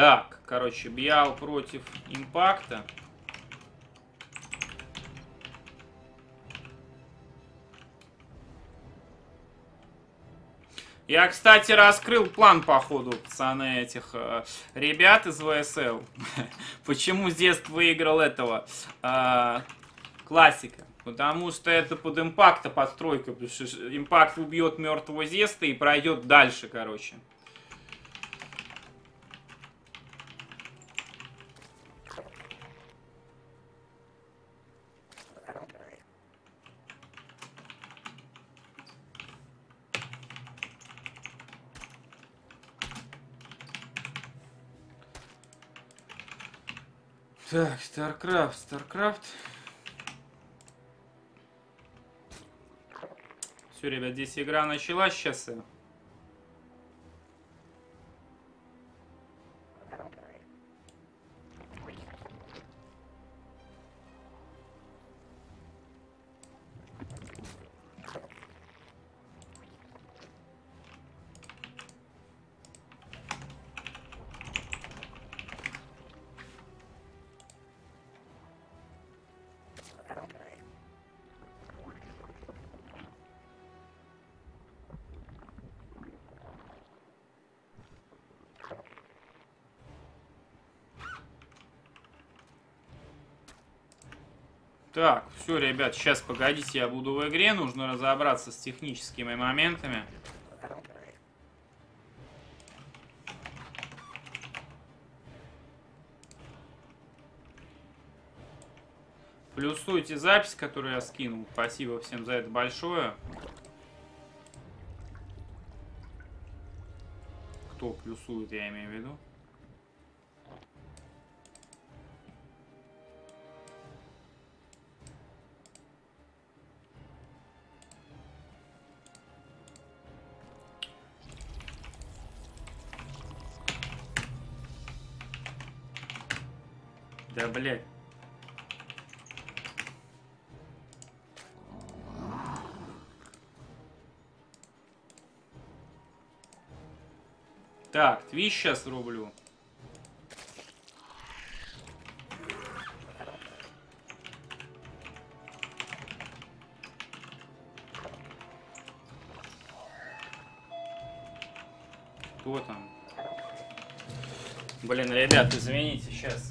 Так, короче, Бьял против Импакта. Я, кстати, раскрыл план по ходу, пацаны, этих э, ребят из ВСЛ. Почему Зест выиграл этого э, классика? Потому что это под импакта подстройка. Потому что импакт убьет мертвого Зеста и пройдет дальше, короче. Так, StarCraft, StarCraft. Все, ребят, здесь игра началась сейчас. Все, ребят, сейчас погодите, я буду в игре, нужно разобраться с техническими моментами. Плюсуйте запись, которую я скинул. Спасибо всем за это большое. Кто плюсует, я имею в виду. Блядь. Так, твич сейчас рублю. Кто там? Блин, ребят, извините, сейчас.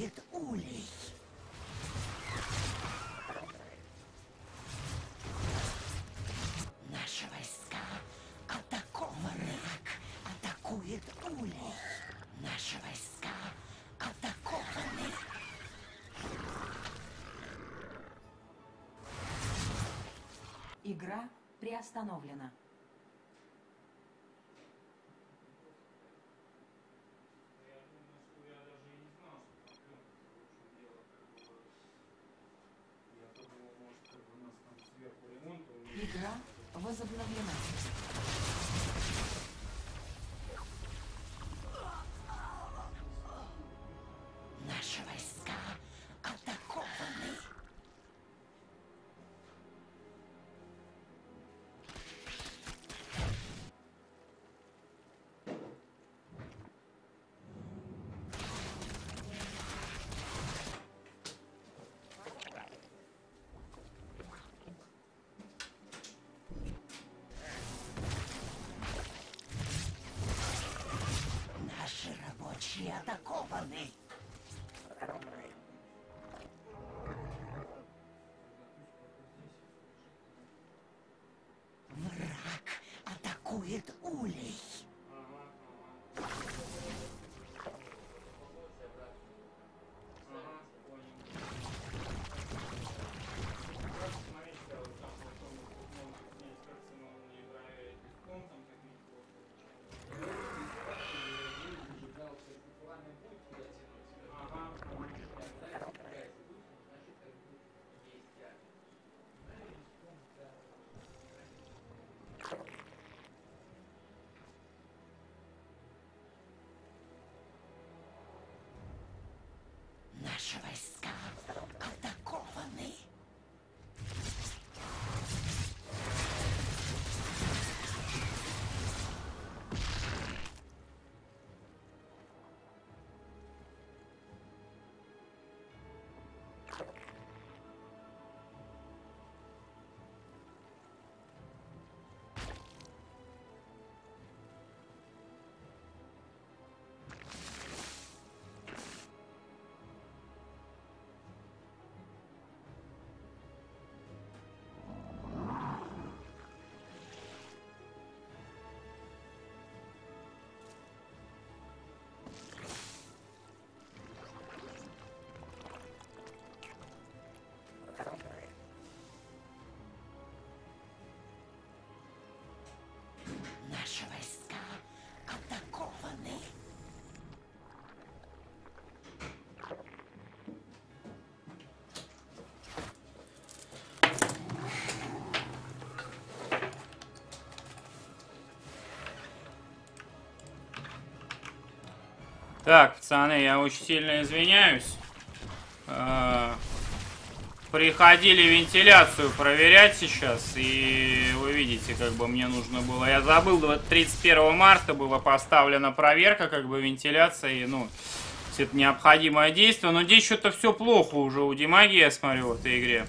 Атакует улей. Наши войска атакованы. Атакует улей. Наши войска атакованы. Игра приостановлена. Атакует улей. Так, пацаны, я очень сильно извиняюсь. Э, Приходили вентиляцию проверять сейчас, и вы видите, как бы мне нужно было... Я забыл, 31 марта была поставлена проверка, как бы вентиляция, и, ну, это необходимое действие. Но здесь что-то все плохо уже у Димаги, я смотрю, в этой игре.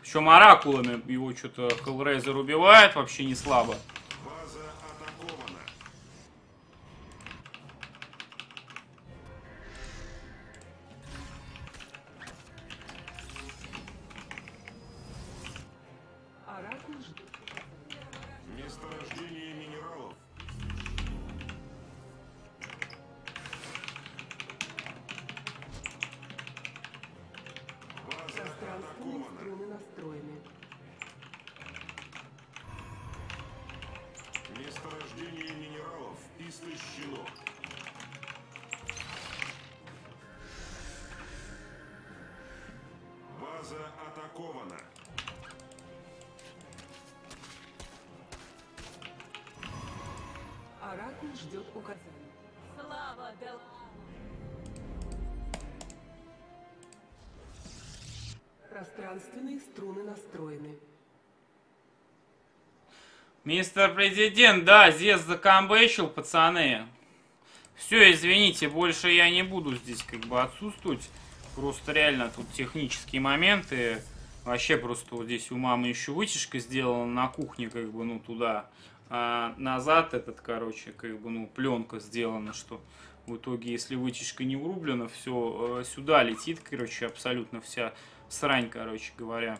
Причем оракулами его что-то Hellraiser убивает вообще не слабо. Мистер Президент, да, здесь закамбэчил, пацаны. Все, извините, больше я не буду здесь как бы отсутствовать. Просто реально тут технические моменты Вообще просто вот здесь у мамы еще вытяжка сделана на кухне, как бы, ну, туда. А назад этот, короче, как бы, ну, пленка сделана, что в итоге, если вытяжка не врублена, все сюда летит, короче, абсолютно вся срань, короче говоря,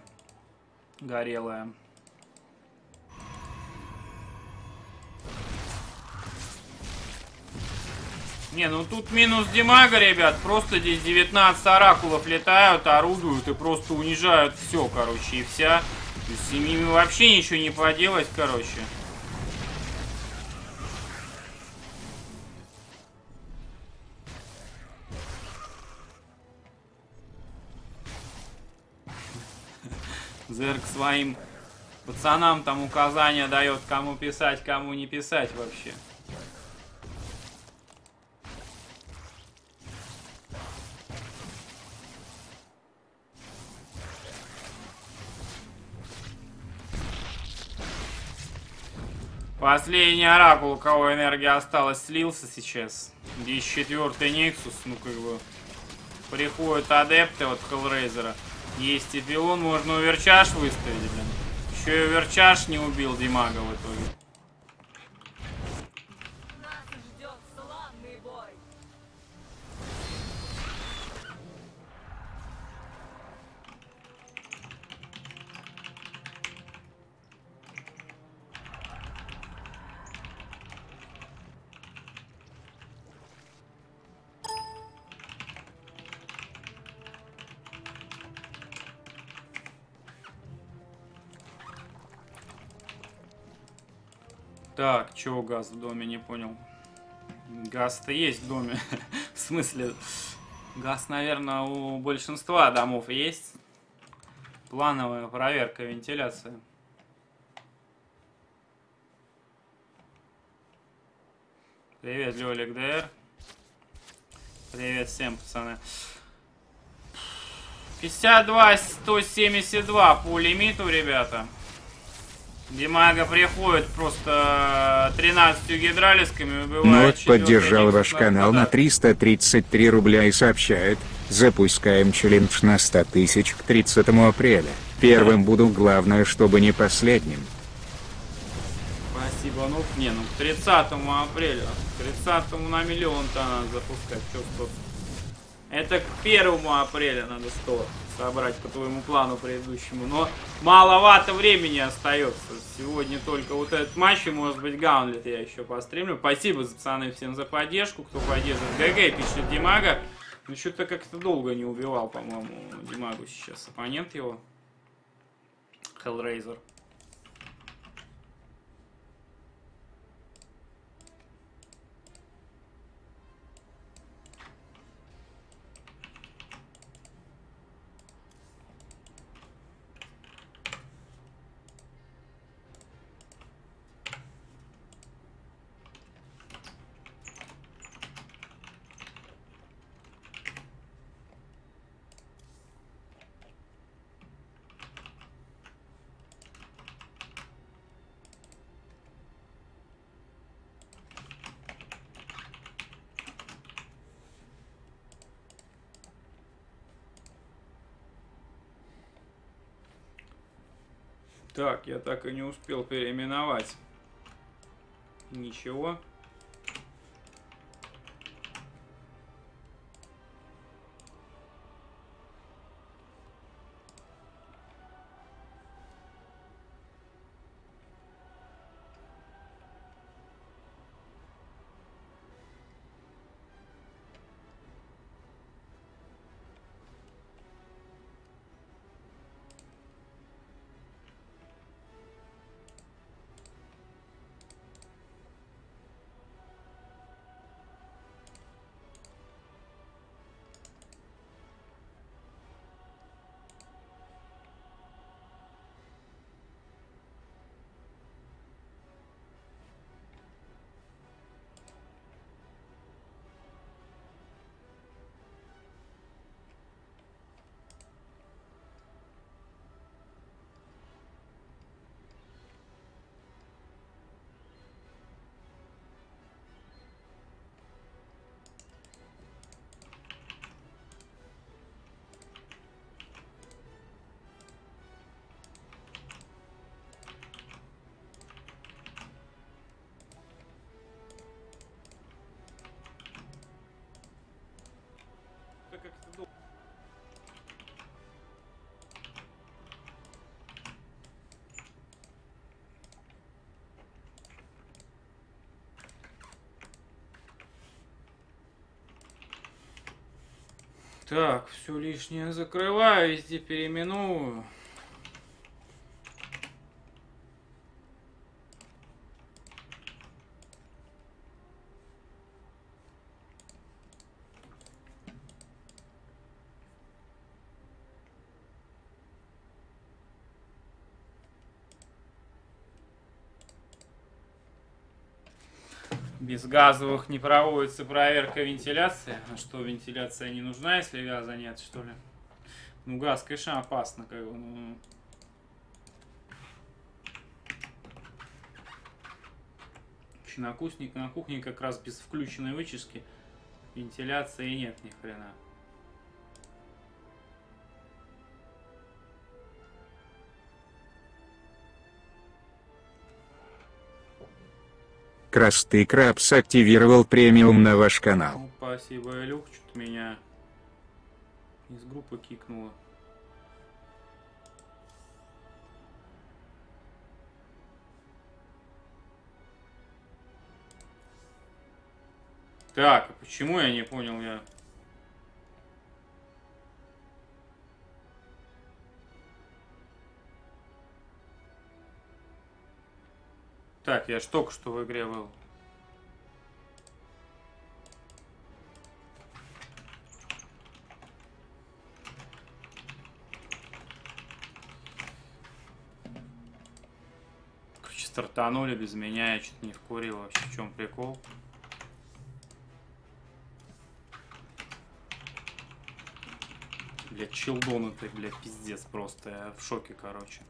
горелая. Не, ну тут минус Димага, ребят. Просто здесь 19 оракулов летают, орудуют и просто унижают все, короче, и вся. То с ними вообще ничего не поделать, короче. Зерк своим пацанам там указания дает, кому писать, кому не писать вообще. Последний оракул, у кого энергия осталась, слился сейчас. Здесь четвертый Нексус, ну как бы. Приходят адепты от Хеллрейзера. Есть и пилон, можно уверчаш выставить, блин. Еще и уверчаш не убил Димага в итоге. Чего газ в доме, не понял. Газ-то есть в доме. в смысле, газ, наверное, у большинства домов есть. Плановая проверка вентиляции. Привет, Лёлик ДР. Привет всем, пацаны. 52, 172 по лимиту, ребята. Димага приходит просто 13 гидралисками, убивает Нот поддержал ваш канал на нападает. 333 рубля и сообщает, запускаем челлендж на 100 тысяч к 30 апреля. Первым буду, главное, чтобы не последним. Спасибо, ну, не, ну, к 30 апреля. К 30 на миллион-то надо запускать, что 100. Это к 1 апреля надо 100 собрать по твоему плану предыдущему. Но маловато времени остается. Сегодня только вот этот матч и, может быть, Гаунлет я еще постримлю. Спасибо, пацаны, всем за поддержку, кто поддерживает. ГГ пишет Димага. Ну, что-то как-то долго не убивал, по-моему, Димагу сейчас. Оппонент его. Hellraiser. Так, я так и не успел переименовать. Ничего. Так, все лишнее закрываю, везде переименую. Без газовых не проводится проверка вентиляции. А что, вентиляция не нужна, если газа нет, что ли? Ну, газ, конечно, опасно, как бы. ну. На кухне, на кухне как раз без включенной вычески вентиляции нет ни хрена. Красты Крабс активировал премиум на ваш канал. Ну, спасибо, Илюх, что-то меня из группы кикнуло. Так, а почему я не понял я? Так, я ж только что в игре был. Короче, стартанули без меня, я что-то не вкурил вообще, в чем прикол. Блять, челдон это, блядь, пиздец просто, я в шоке, короче.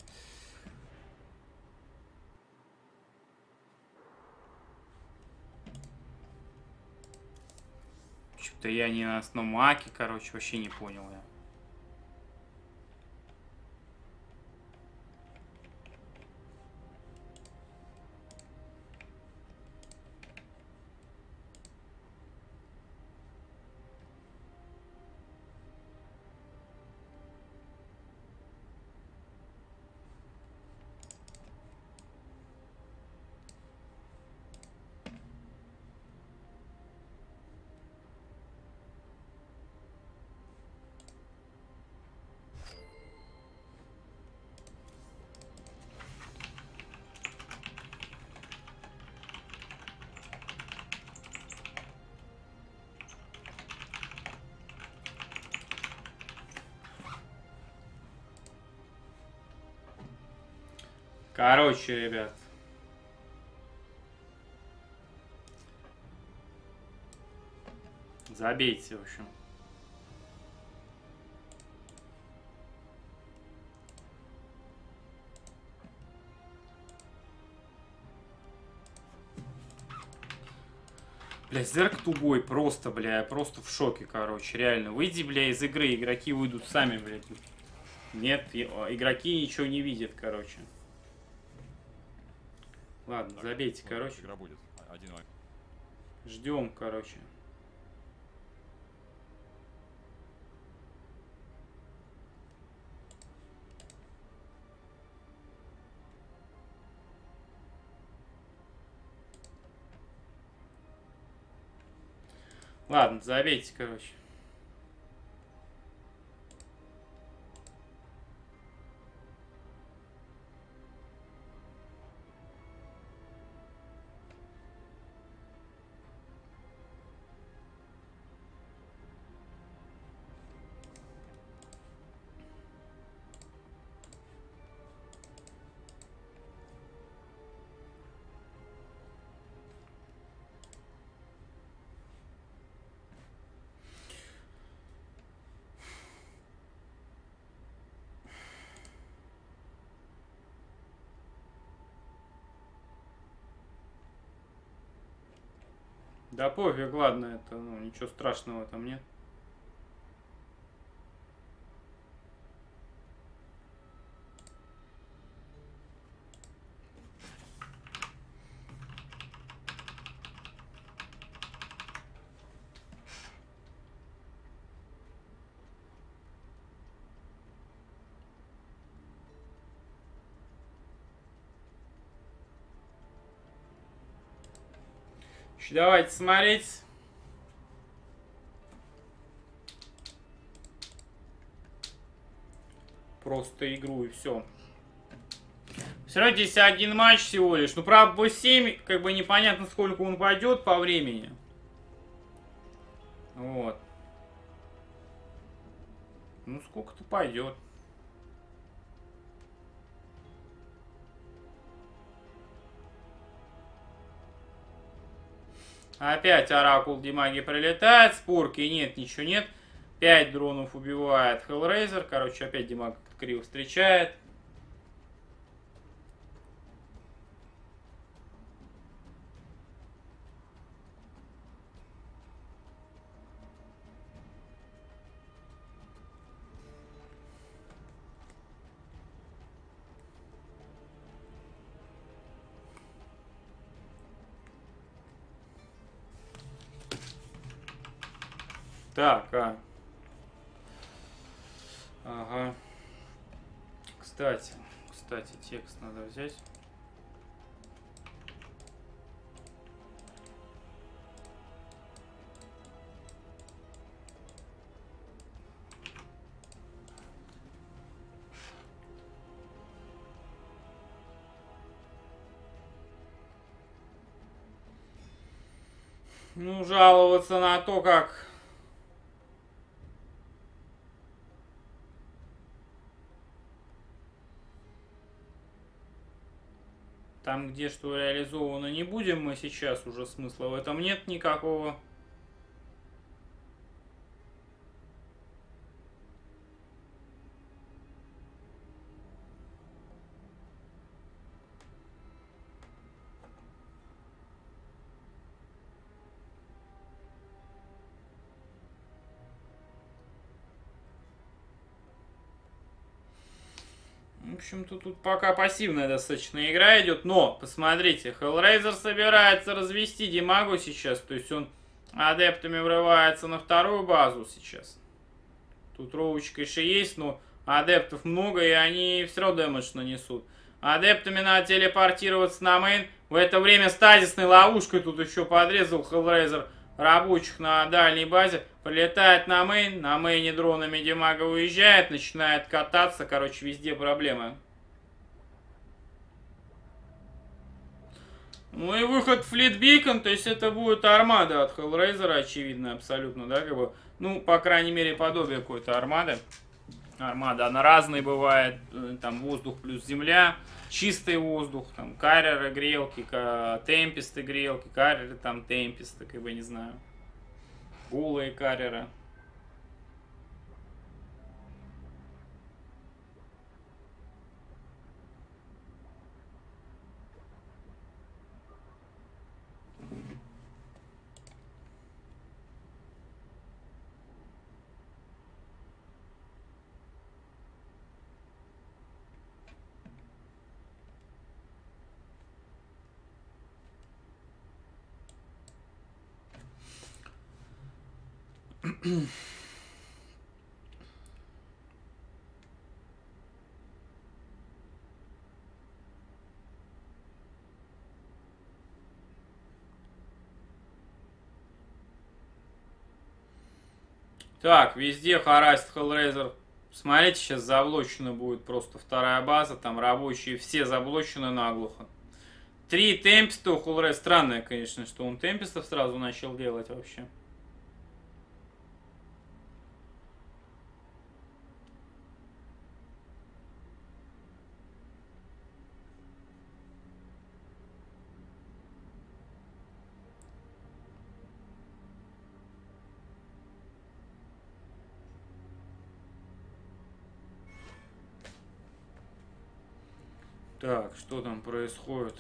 Что-то я не на основном маке, короче, вообще не понял я. Короче, ребят. Забейте, в общем. Бля, зерк тугой, просто, бля, я просто в шоке, короче, реально. Выйди, бля, из игры, игроки выйдут сами, блядь. Нет, игроки ничего не видят, короче. Ладно, Так, забейте, вот, короче. Игра будет. Один ноль. Ждем, короче. Ладно, забейте, короче. Да пофиг, ладно, это, ну, ничего страшного там нет. Давайте смотреть. Просто игру и все. Все равно здесь один матч всего лишь. Ну, правда, бой 7, как бы непонятно, сколько он пойдет по времени. Вот. Ну, сколько-то пойдет. Опять Оракул Димаги прилетает, спорки нет, ничего нет. Пять дронов убивает Hellraiser. Короче, опять Димаг криво встречает. Так, а. Ага. Кстати, кстати, текст надо взять. Ну, жаловаться на то, как Там, где что реализовано не будем мы сейчас, уже смысла в этом нет никакого. Общем-то, тут пока пассивная достаточно игра идет, но, посмотрите, Hellraiser собирается развести Димагу сейчас, то есть он адептами врывается на вторую базу сейчас. Тут роучка еще есть, но адептов много, и они все равно damage нанесут. Адептами надо телепортироваться на main. В это время стазисной ловушкой тут еще подрезал Hellraiser рабочих на дальней базе. Прилетает на main, на main е дронами Димага уезжает, начинает кататься, короче, везде проблемы. Ну и выход Флит Бикон, то есть это будет армада от Hellraiser, очевидно, абсолютно, да, как бы, ну, по крайней мере, подобие какой-то армады. Армада, она разная бывает, э, там воздух плюс земля, чистый воздух, там карреры, грелки, темпесты, грелки, карреры, там темпесты, как бы, не знаю. Голые карреры. Так, везде харасит Hellraiser. Смотрите, сейчас заблочена будет просто вторая база. Там рабочие все заблочены наглухо. Три темпеста у Hellraiser. Странное, конечно, что он темпестов сразу начал делать вообще. Так, что там происходит?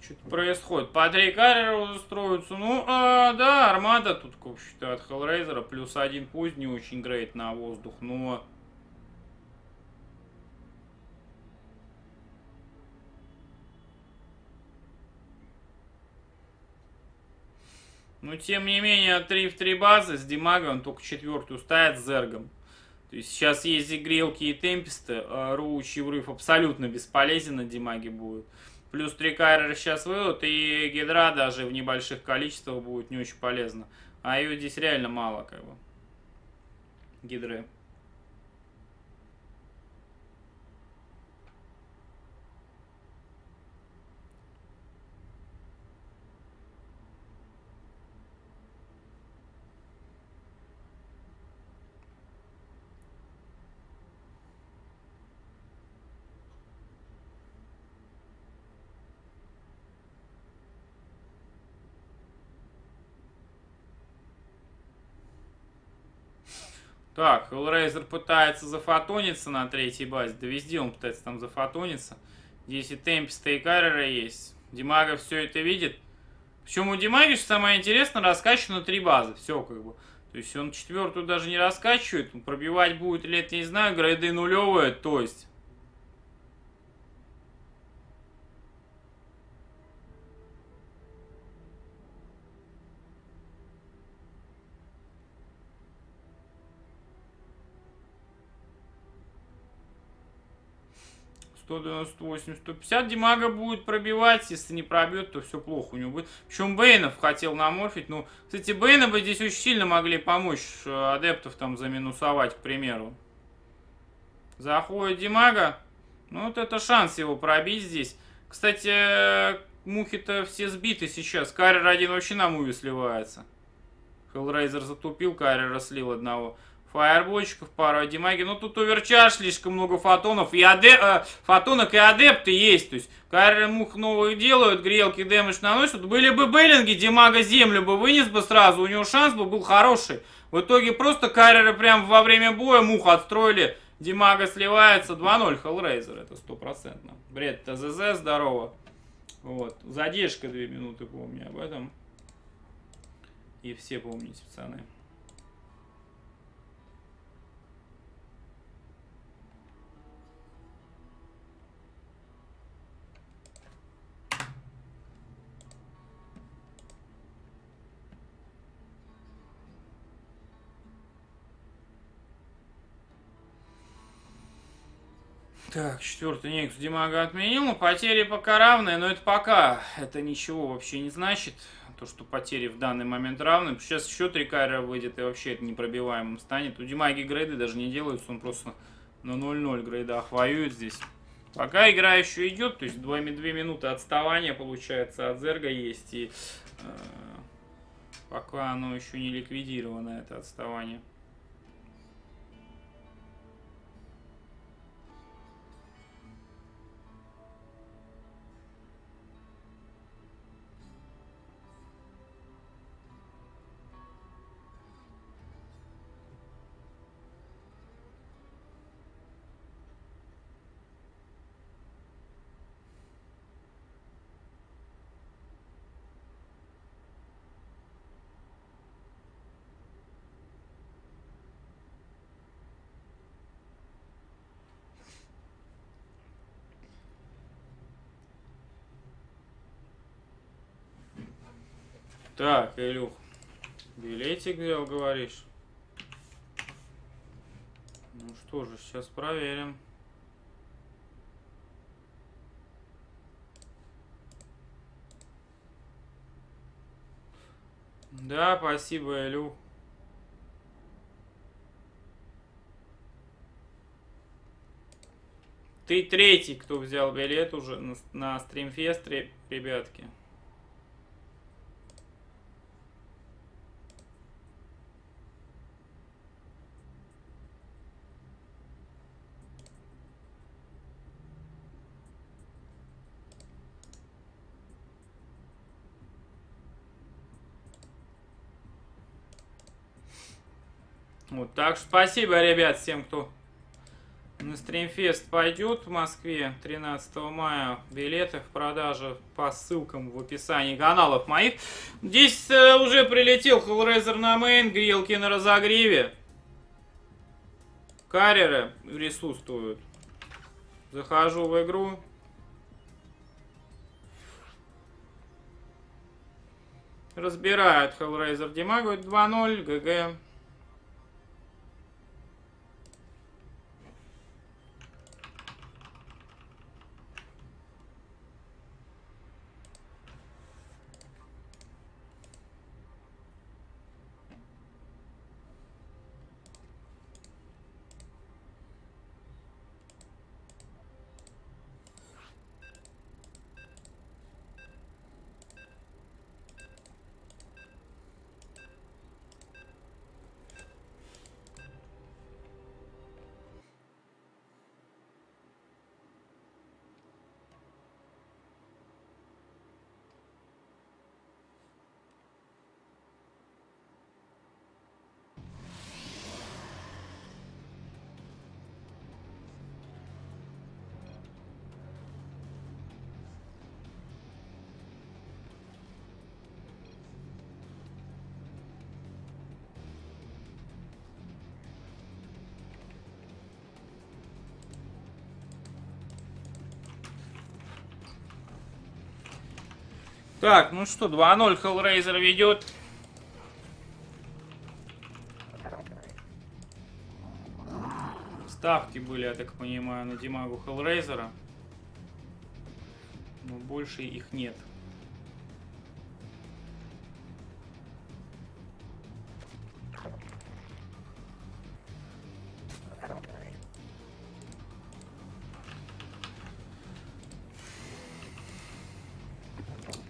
Что-то происходит. По три. Ну, а, да, армада тут, в общем-то, от Hellraiser. Плюс один пусть не очень грейт на воздух, но... Но, тем не менее, 3 в 3 базы с Димагом, только четвертую ставит с Зергом. То есть сейчас есть и Грелки, и Темпесты. А Роучий врыв абсолютно бесполезен на Димаге будет. Плюс три Кайрера сейчас выйдут, и Гидра даже в небольших количествах будет не очень полезно. А ее здесь реально мало, как бы. Гидры. Так, Hellraiser пытается зафотониться на третьей базе. Да везде он пытается там зафотониться. Здесь и Темпеста, и Каррера есть. Димага все это видит. Причем у Димаги, что самое интересное, раскачано три базы. Все как бы. То есть он четвертую даже не раскачивает. Пробивать будет лет, не знаю, грейды нулевые. То есть. Сто девяносто восемь, сто пятьдесят Димага будет пробивать, если не пробьет, то все плохо у него будет. Причем Бейнов хотел наморфить, ну, кстати, Бейна бы здесь очень сильно могли помочь э, адептов там заминусовать, к примеру. Заходит Димага, ну, вот это шанс его пробить здесь. Кстати, э, мухи-то все сбиты сейчас, Каррер один вообще на муви сливается. Хеллрейзер затупил, Каррера слил одного. Фаербольщиков, пару адимаги. Ну, тут оверчарж, слишком много фотонов. И адеп, э, фотонок и адепты есть. То есть, Каррер мух новых делают, грелки дэмэдж наносят. Были бы Беллинги, Димага землю бы вынес бы сразу. У него шанс бы был хороший. В итоге просто Карреры прям во время боя мух отстроили. Димага сливается. 2-0 Hellraiser. Это стопроцентно. Бред, ТЗЗ, здорово. Вот. Задержка 2 минуты, помню об этом. И все помните, пацаны. Так, четвертый Никс Димага отменил, потери пока равные, но это пока. Это ничего вообще не значит, то, что потери в данный момент равны. Сейчас еще три кайра выйдет, и вообще это непробиваемым станет. У Димаги грейды даже не делаются, он просто на 0-0 грейдах воюет здесь. Пока игра еще идет, то есть 2, 2 минуты отставания, получается, от Зерга есть, и э, пока оно еще не ликвидировано, это отставание. Так, Илюх, билетик взял, говоришь? Ну что же, сейчас проверим. Да, спасибо, Илюх. Ты третий, кто взял билет уже на, на стримфест, ребятки. Вот, так что спасибо, ребят, всем, кто на стримфест пойдет в Москве 13 мая. Билеты в продаже по ссылкам в описании каналов моих. Здесь э, уже прилетел Hellraiser на мейн, грелки на разогреве. Карьеры присутствуют. Захожу в игру. Разбирают Hellraiser Димагу 2-0, ГГ. Так, ну что, 2-0 Hellraiser ведет. Ставки были, я так понимаю, на Димагу Hellraiser. Но больше их нет.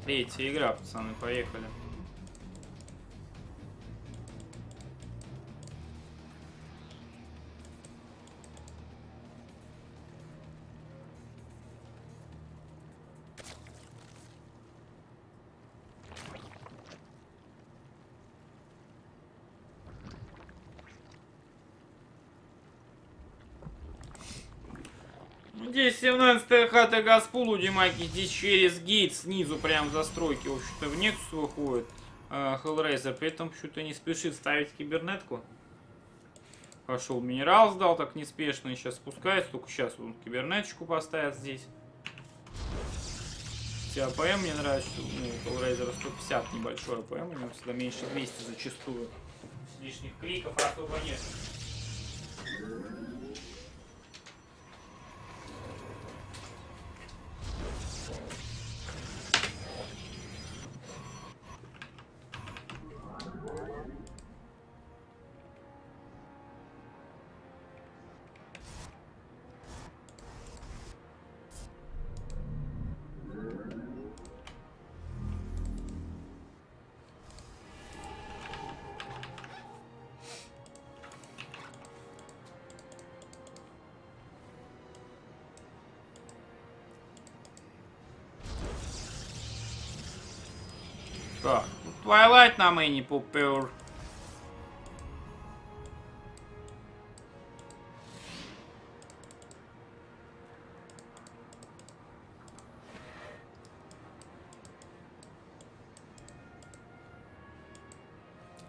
Третья игра, пацаны, поехали. Здесь 17 хата Газпул у Димаги, здесь через gate снизу прям застройки, в общем-то, в Nexus выходит э, при этом почему-то не спешит ставить кибернетку. Пошел минерал сдал так неспешно и сейчас спускается, только сейчас он кибернеточку поставит здесь. APM мне нравится, что ну, у Hellraiser 150 небольшой APM, у него всегда меньше 200 зачастую. Лишних кликов особо нет. Twilight на мэне попер.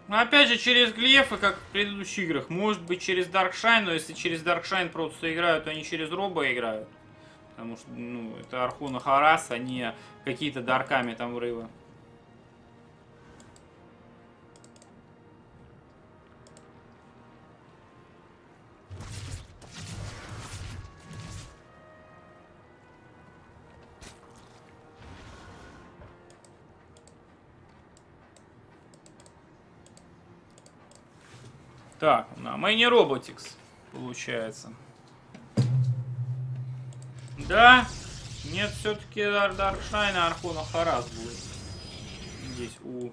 Ну, опять же, через глефы, как в предыдущих играх. Может быть, через Darkshine, но если через Darkshine просто играют, то они через Робо играют. Потому что, ну, это Архуна Харас, а не какие-то дарками там врывы. На Мэни Роботикс получается. Да, нет, все-таки Даркшайн и Архона Харас будет. Здесь у э,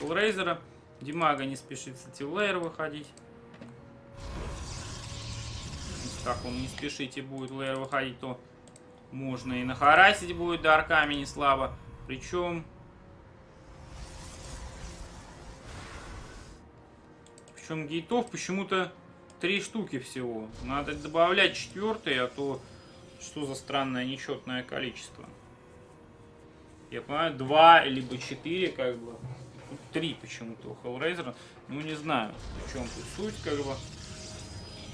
Hellraiser. Димага не спешит с Тивлейер выходить. Так он не спешите будет Лейер выходить, то можно и нахарасить будет дарками не слабо. Причем Причем гейтов почему-то три штуки всего. Надо добавлять четвертый, а то что за странное нечетное количество. Я понимаю, два либо четыре, как бы. Тут три почему-то у Hellraiser. Ну, не знаю, в чем тут суть, как бы.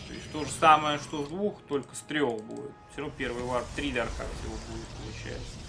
То есть то же самое, что с двух, только с трех будет. Все равно первый варп три дарка всего будет, получается.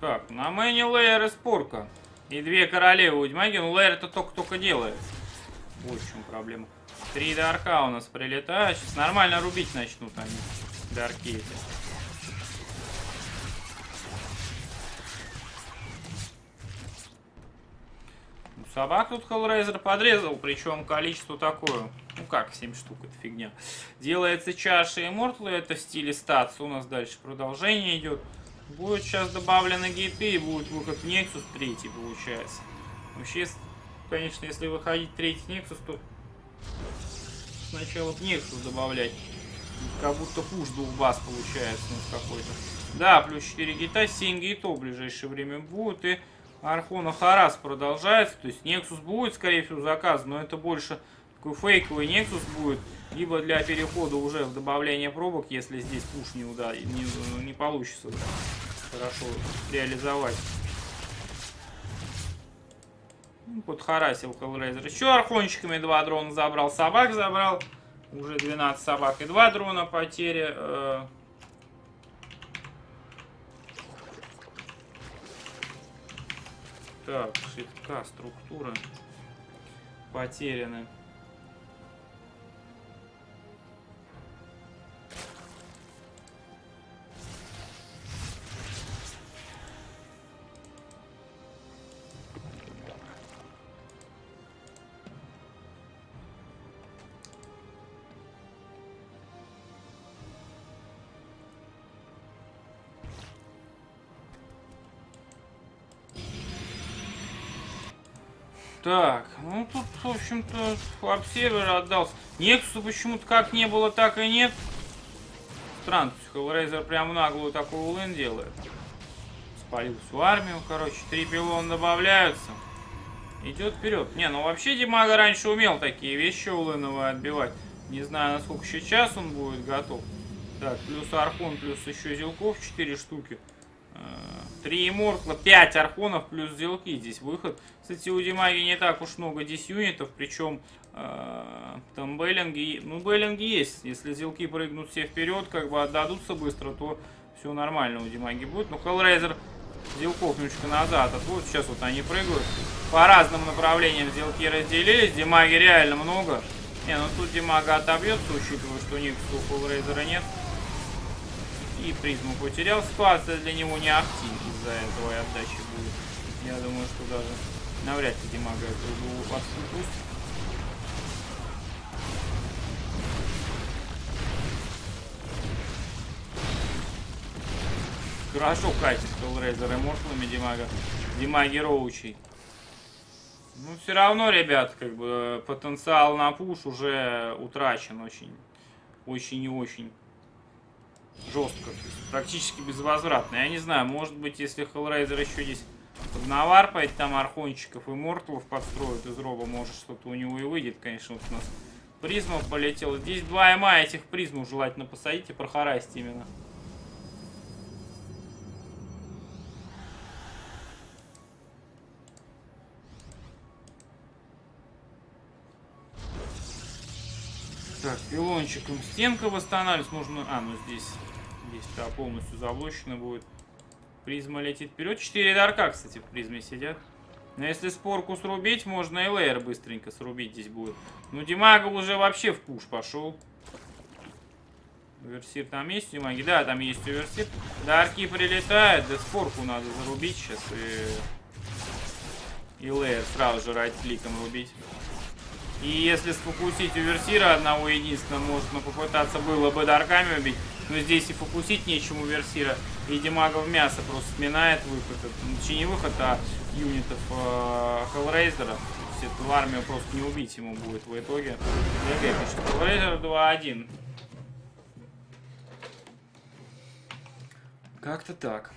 Так, на мэне лейер и спорка. И две королевы у Димаги. Ну, лейер это только-только делает. Вот в чем проблема. Три дарка у нас прилетают. Сейчас нормально рубить начнут они. Дарки эти. Ну, Собак тут Hellraiser подрезал, причем количество такое. Ну как, 7 штук, это фигня. Делается чаша и мортлы, это в стиле статс. У нас дальше продолжение идет. Будет сейчас добавлены гейты и будет выход Nexus третий, получается. Вообще, конечно, если выходить третий Nexus, то сначала Nexus добавлять Как будто пуш двух баз получается у нас какой-то. Да, плюс 4 гита, 7 гейтов в ближайшее время будет. И Архона Харас продолжается. То есть Nexus будет, скорее всего, заказан, но это больше такой фейковый Nexus будет. Либо для перехода уже в добавление пробок, если здесь пуш не, уда... не, не получится хорошо реализовать. Ну, Подхарасил Hellraiser. Еще архончиками два дрона забрал. Собак забрал. Уже 12 собак и два дрона потери. Э, Так, шрифтка, структура потеряны. Так, ну тут, в общем-то, флаг севера отдался. Нексуса почему-то как не было, так и нет. Странно, Hellraiser прям наглую такой улын делает. Спалил всю армию, короче, три пилона добавляются. Идет вперед. Не, ну вообще Димага раньше умел такие вещи улыновые отбивать. Не знаю, насколько сейчас он будет готов. Так, плюс Архон, плюс еще Зелков 4 штуки. Э, Три Иммортла, 5 Архонов плюс Зелки. Здесь выход. Кстати, у Димаги не так уж много дисюнитов, причем э, там Беллинги, ну Беллинги есть. Если Зелки прыгнут все вперед, как бы отдадутся быстро, то все нормально у Димаги будет. Ну, Hellraiser Зелков немножко назад, а вот сейчас вот они прыгают. По разным направлениям Зелки разделились, Димаги реально много. Не, ну тут Димага отобьется, учитывая, что никакого у Hellraiser нет. И призму потерял. Ситуация для него не ахти из-за этого и отдачи будет. Я думаю, что даже навряд ли Димага эту отпустит. Хорошо катит Hellraiser Immortal'ами Димага. Димаги Роучей. Ну, все равно, ребят, как бы потенциал на пуш уже утрачен очень. Очень и очень жестко. Практически безвозвратно. Я не знаю, может быть, если Hellraiser еще здесь поднаварпает, там архончиков и мортлов подстроит из роба, может что-то у него и выйдет. Конечно, вот у нас призма полетела. Здесь два ма этих призмов желательно посадить и прохарасить именно. Так, пилончиком стенка восстанавливается. Нужно... А, ну здесь... Здесь-то полностью заблочено будет. Призма летит вперед. Четыре дарка, кстати, в призме сидят. Но если спорку срубить, можно и лейер быстренько срубить здесь будет. Ну, Димага уже вообще в пуш пошел. Версир там есть Димаги? Да, там есть уверсир. Дарки прилетают, да спорку надо зарубить сейчас и... И лейер сразу же райт-кликом рубить. И если сфокусить уверсира одного единственного, можно попытаться было бы дарками убить. Но здесь и фокусить нечему уверсира. И Димага в мясо просто сминает выход. Ну, точнее не выход, а юнитов э, Hellraiser. Эту армию просто не убить ему будет в итоге. ДГ пишет. Hellraiser 2-1. Как-то так.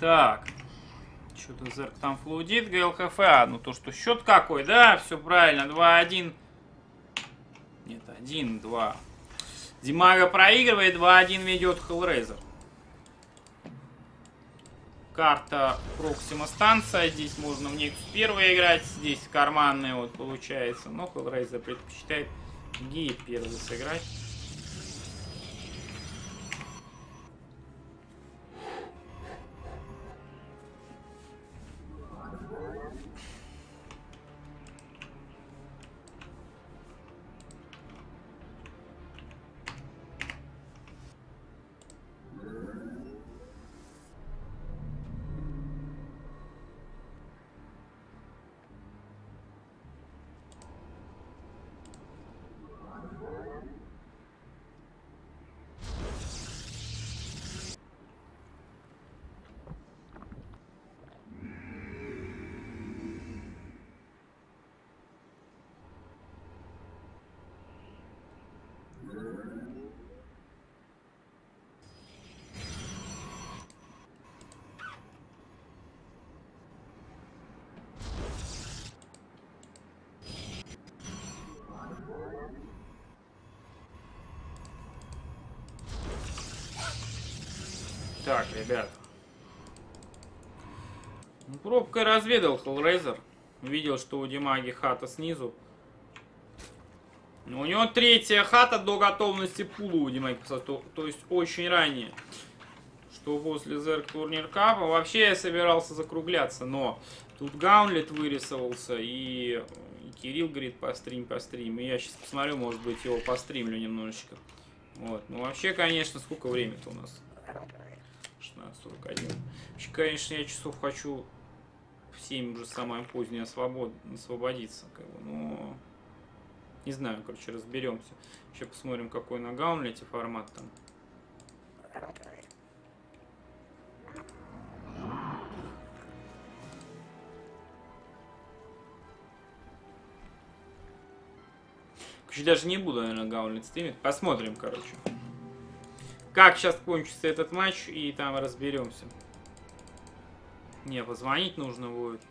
Так. Что-то Зерк там флудит, ГЛХФ. А, ну то, что счет какой, да, все правильно. 2-1. Нет, 1-2. Димага проигрывает, 2-1 ведет Hellraiser. Карта Проксима станция. Здесь можно в Nexus 1 играть. Здесь карманная вот получается. Но Hellraiser предпочитает первый сыграть. Так, ребят. Ну, пробкой разведал Hellraiser. Увидел, что у Димаги хата снизу. Но у него третья хата до готовности пула у. То, то есть очень ранее. Что после Зерк турнир капа. Вообще я собирался закругляться, но тут Гаунлет вырисовался и, и Кирилл говорит пострим, пострим. И я сейчас посмотрю, может быть его постримлю немножечко. Вот. Ну вообще, конечно, сколько времени-то у нас? 16.41. Вообще, конечно, я часов хочу в 7 уже самое позднее свобод... освободиться. Как бы, но... Не знаю, короче, разберемся. Еще посмотрим, какой на гаунлете формат там. Короче, даже не буду, наверное, гаунлет стримить. Посмотрим, короче. Как сейчас кончится этот матч, и там разберемся. Не, позвонить нужно будет.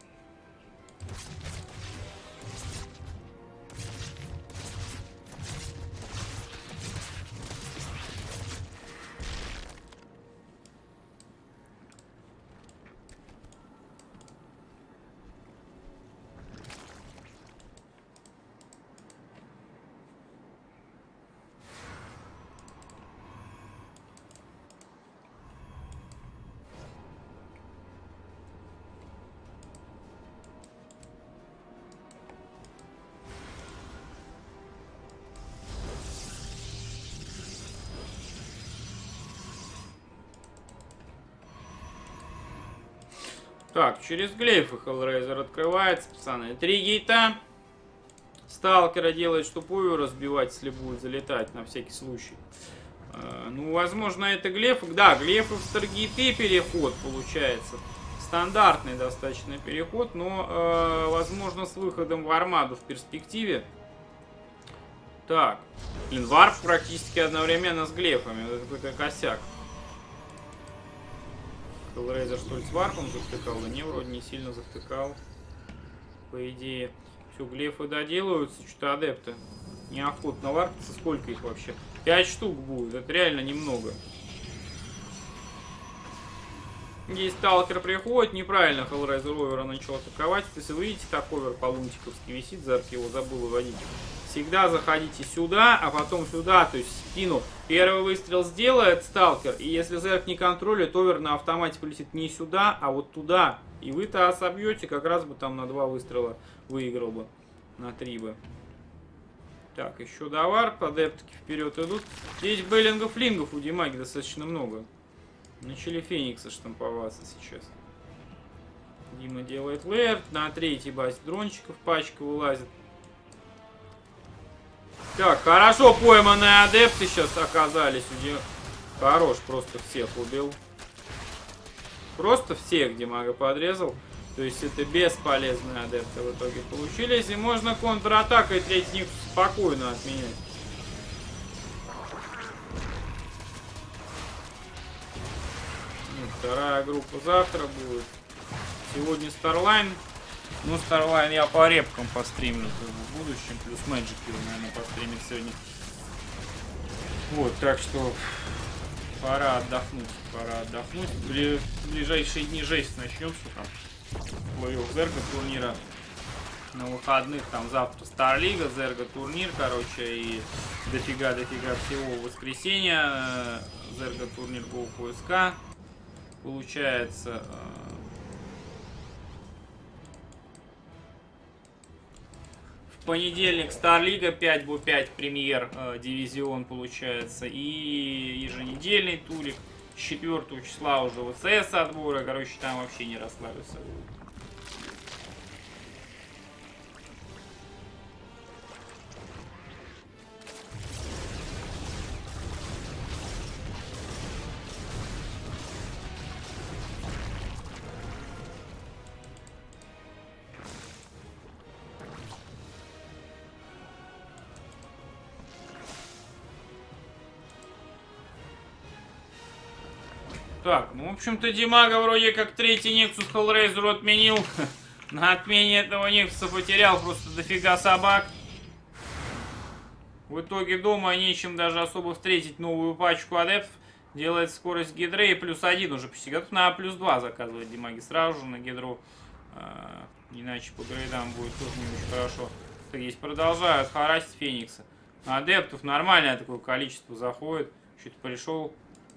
Через глейфы Hellraiser открывается, пацаны. Три гейта. Сталкера делает, что пую разбивать, если будет залетать, на всякий случай. Э, ну, возможно, это глеф. Да, глефы в Старгейты переход получается. Стандартный достаточно переход, но, э, возможно, с выходом в армаду в перспективе. Так. Блин, варп практически одновременно с глефами. Это какой-то косяк. Hellraiser что ли с варпом завтыкал? Да не, вроде не сильно завтыкал. По идее. Все, глефы доделаются, что-то адепты. Неохотно варпиться. Сколько их вообще? Пять штук будет. Это реально немного. Здесь сталкер приходит, неправильно Hellraiser овера начал атаковать. Если вы видите, так овер по лунтиковски висит, Зарк его забыл выводить. Всегда заходите сюда, а потом сюда, то есть в спину. Первый выстрел сделает сталкер, и если Зерк не контролирует, овер на автомате полетит не сюда, а вот туда. И вы-то собьете, как раз бы там на два выстрела выиграл бы, на три бы. Так, еще давар, адептки вперед идут. Здесь бейлингов-лингов у Димаги достаточно много. Начали Феникса штамповаться сейчас. Дима делает лэр, на третьей базе дрончиков пачка вылазит. Так, хорошо пойманные адепты сейчас оказались. Хорош, просто всех убил. Просто всех Димага подрезал. То есть это бесполезные адепты в итоге получились. И можно контратакой третий них спокойно отменять. Вторая группа завтра будет. Сегодня Starline. Ну, Starline я по репкам постримлю в будущем. Плюс Magic его, наверное, постримит сегодня. Вот, так что пора отдохнуть. Пора отдохнуть. Бли- ближайшие дни жесть начнется там. Плей-офф Зерга турнира. На выходных там завтра Старлига, Зерга турнир, короче, и дофига-дофига всего воскресенье. э, Зерга турнир Go ПСК. Получается, понедельник Старлига 5 б 5 премьер э, дивизион получается. И еженедельный турик. С 4 числа уже ВЦС отбора. Короче, там вообще не расслабиться будет. Так, ну, в общем-то, Димага вроде как третий Нексус Hellraiser отменил. На отмене этого Нексуса потерял просто дофига собак. В итоге дома нечем даже особо встретить новую пачку адептов. Делает скорость гидры и плюс один уже почти готов. На плюс два заказывать Димаги сразу же на гидру. А, иначе по грейдам будет тоже не очень хорошо. Так есть продолжают харасить Феникса. Адептов нормальное такое количество заходит. Чуть пришел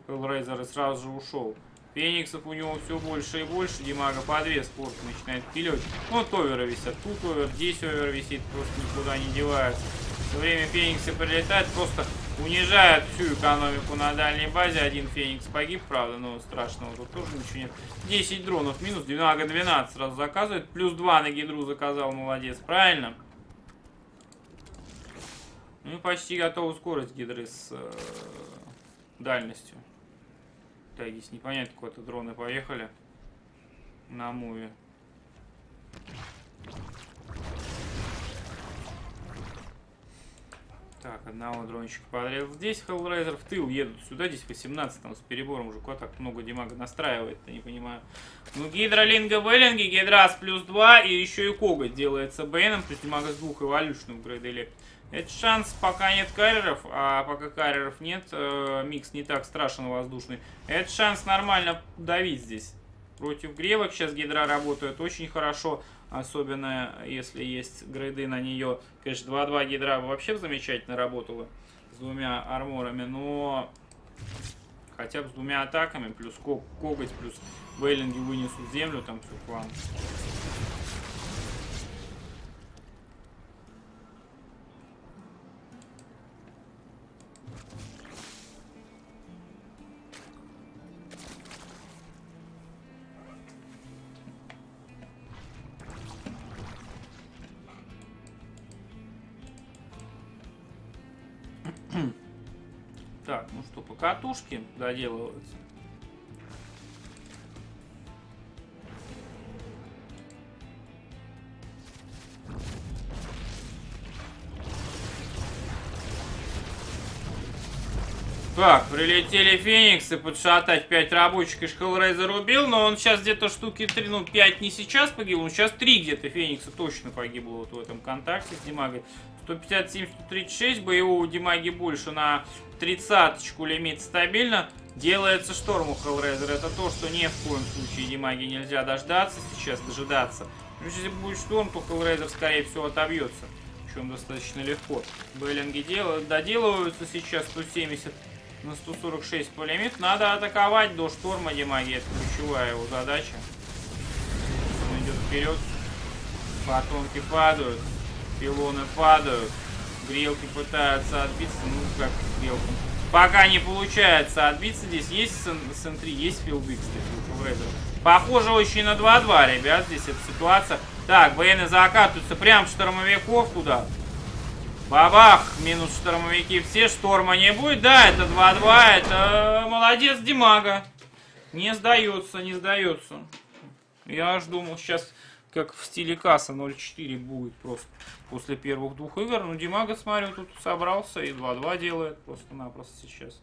Hellraiser и сразу же ушел. Фениксов у него все больше и больше. Димага по две спорта начинает пилить. Вот оверы висят. Тут овер, здесь овер висит. Просто никуда не девается. Все время Фениксы прилетают, просто унижают всю экономику на дальней базе. Один Феникс погиб, правда, но страшного тут тоже ничего нет. 10 дронов минус, Димага 12 сразу заказывает. Плюс 2 на гидру заказал, молодец, правильно? Ну и почти готова скорость гидры с э, дальностью. Так, здесь непонятно, куда-то дроны поехали. На муве. Так, одного дрончика подрезал. Здесь Hellraiser в тыл едут сюда, здесь 18, там с перебором уже куда так много демага настраивает, я не понимаю. Ну, Гидролинга Беллинги, Гидрас плюс 2, и еще и Коготь делается Бэйном, есть демага с двух эволюшенов в Грейд Это шанс, пока нет карьеров, а пока карьеров нет, э, микс не так страшен воздушный. Это шанс нормально давить здесь. Против грелок сейчас гидра работает очень хорошо, особенно если есть грейды на нее. Конечно, 2-2 гидра вообще замечательно работала с двумя арморами, но хотя бы с двумя атаками, плюс ко- коготь, плюс вейлинги вынесут землю, там все план. Так, что, по катушке доделываются. Так, прилетели фениксы подшатать 5 рабочих и Hellraiser убил, но он сейчас где-то штуки 3, ну 5 не сейчас погиб, он сейчас 3 где-то феникса точно погибло вот в этом контакте с Димагой. 157-136, боевого Димаги больше на 30-очку лимит стабильно. Делается шторм у Hellraiser, это то, что ни в коем случае Димаги нельзя дождаться сейчас, дожидаться. Ну, Если будет шторм, то Hellraiser скорее всего отобьется, причем достаточно легко. Беллинги делают, доделываются сейчас 170 на 146 по лимиту. Надо атаковать до шторма Димаги. Это ключевая его задача. Он идет вперед. Батонки падают. Пилоны падают. Грелки пытаются отбиться. Ну, как грелкам. Пока не получается отбиться. Здесь есть сентри, есть филды, кстати. Похоже очень на 2-2, ребят. Здесь эта ситуация. Так, военные закатываются прям штормовиков туда. Бабах, минус штормовики все, шторма не будет. Да, это 2-2, это молодец Димага. Не сдается, не сдается. Я аж думал, сейчас как в стиле касса 0.4 будет просто после первых двух игр. Ну, Димага, смотрю, тут собрался и 2-2 делает просто-напросто сейчас.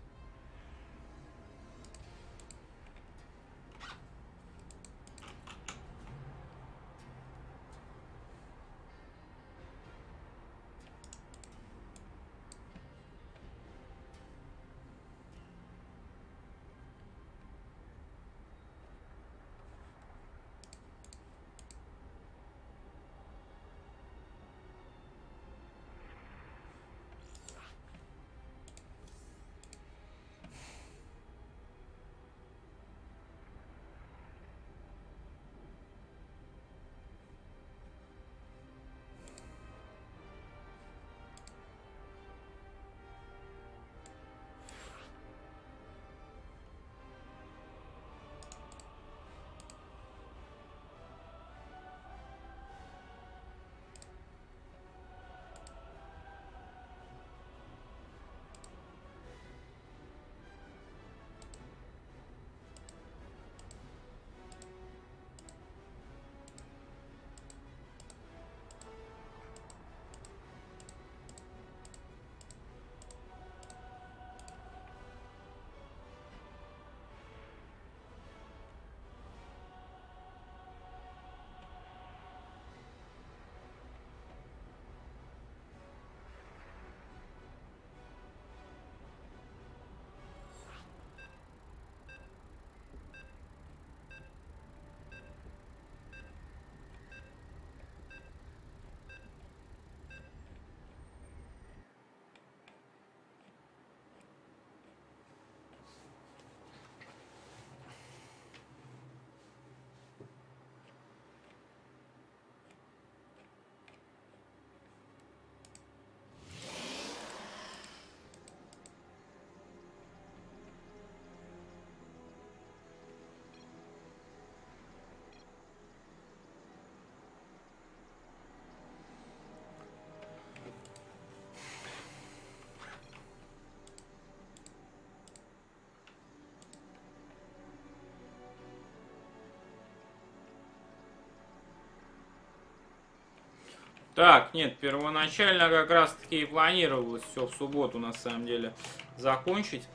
Так, нет, первоначально как раз таки и планировалось все в субботу на самом деле закончить.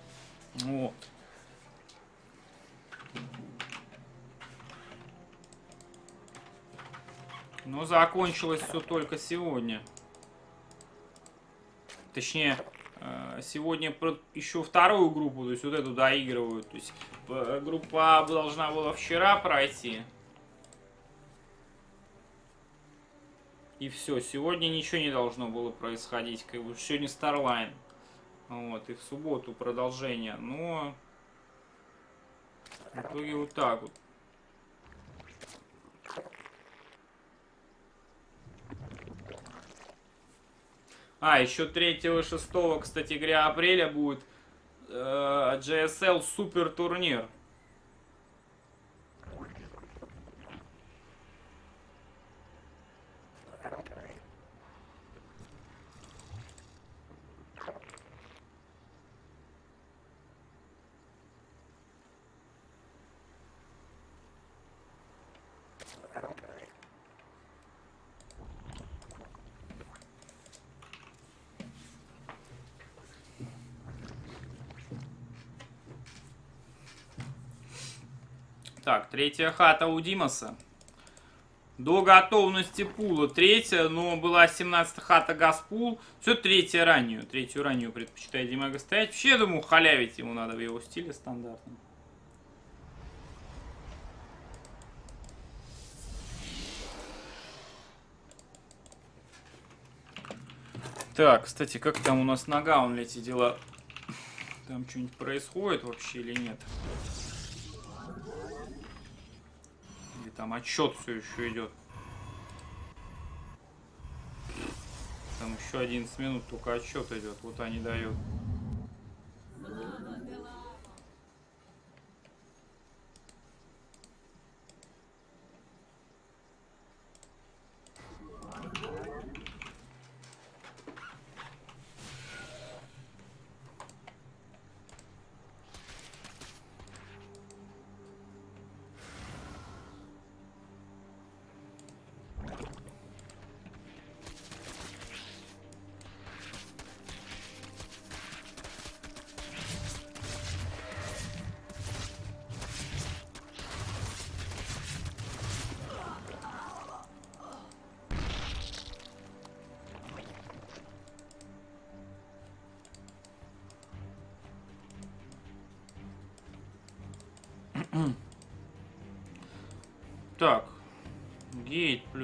Вот. Но закончилось все только сегодня. Точнее, э, сегодня еще вторую группу, то есть вот эту доигрывают. То есть э, группа должна была вчера пройти. И все, сегодня ничего не должно было происходить, как бы сегодня Starline. Вот, и в субботу продолжение, но в итоге вот так вот. А, еще 3 и 6, кстати говоря, апреля будет э, GSL супер турнир. Так, третья хата у Димаса. До готовности пула третья, но была 17 хата Газпул. Все третья раннюю. Третью раннюю предпочитает Димага стоять. Вообще, я думаю, халявить ему надо в его стиле стандартном. Так, кстати, как там у нас на гаунлете дела? Там что-нибудь происходит вообще или нет? Там отчет все еще идет? Там еще 11 минут только отчет идет. Вот они дают.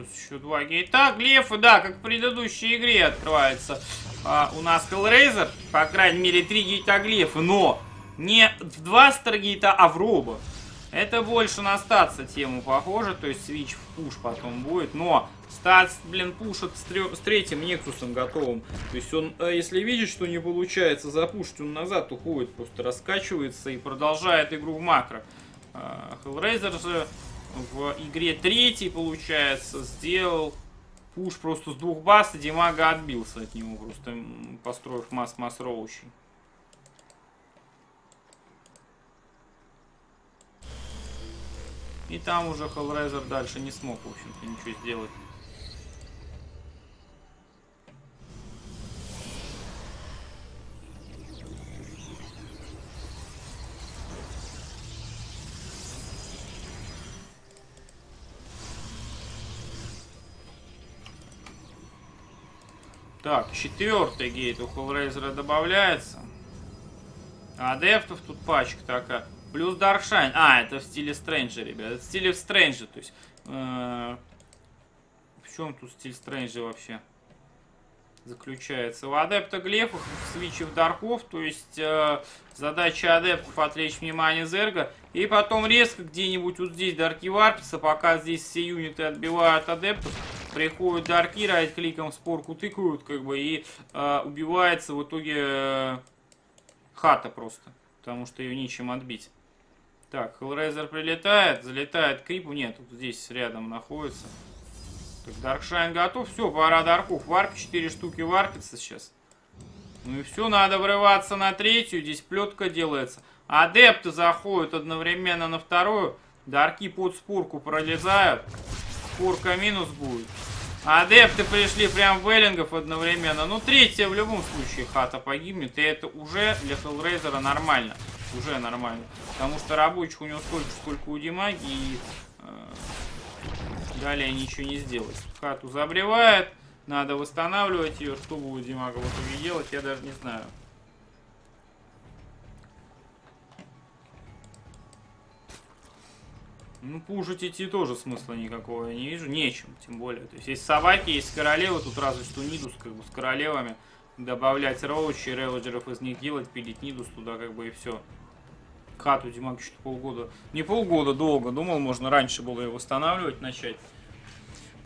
Плюс еще два гейта. Глефы, да, как в предыдущей игре открывается. А, у нас Hellraiser, по крайней мере, три гейта глефы, но не в два старгейта, а в роба. Это больше на статса тему похоже, то есть свич в пуш потом будет, но статс, блин, пушит с, трё- с третьим Нексусом готовым. То есть он, э, если видит, что не получается запушить, он назад уходит, просто раскачивается и продолжает игру в макро. А, Hellraiser же в игре третий, получается, сделал пуш просто с двух бас, и Димага отбился от него, просто построив масс-масс роучей. И там уже Hellraiser дальше не смог, в общем-то, ничего сделать. Так, четвертый gate у Hellraiser добавляется. Адептов тут пачка такая. Плюс Dark Shrine. А, это в стиле Стрэнджа, ребят. Это в стиле Стрэнджа, то есть... э, в чем тут стиль Стрэнджа вообще? Заключается. У адепта глефов, свичев дарков, то есть э, задача адептов отвлечь внимание Зерга, и потом резко где-нибудь вот здесь дарки варпятся, пока здесь все юниты отбивают адептов, приходят дарки, right кликом спорку тыкают, как бы, и э, убивается в итоге э, хата просто, потому что ее нечем отбить. Так, Hellraiser прилетает, залетает крипу, нет, тут здесь рядом находится. Так, Dark Shrine готов, все, пара дарков. Warp, 4 штуки варпится сейчас. Ну и все, надо врываться на третью, здесь плетка делается. Адепты заходят одновременно на вторую. Дарки под спорку пролезают. Спорка минус будет. Адепты пришли прям в Эллингов одновременно. Ну, третья в любом случае хата погибнет. И это уже для Хеллрейзера нормально. Уже нормально. Потому что рабочих у него столько, сколько у Димаги. И э, далее ничего не сделать. Хату забревает. Надо восстанавливать ее. Что будет Димага в итоге делать, я даже не знаю. Ну, пушить идти тоже смысла никакого я не вижу. Нечем, тем более. То есть, есть собаки, есть королевы, тут разве что Нидус, как бы, с королевами. Добавлять роучи, реводжеров из них делать, пилить Нидус туда, как бы, и все. Хату Димак что-то полгода. Не полгода, долго. Думал, можно раньше было ее восстанавливать, начать.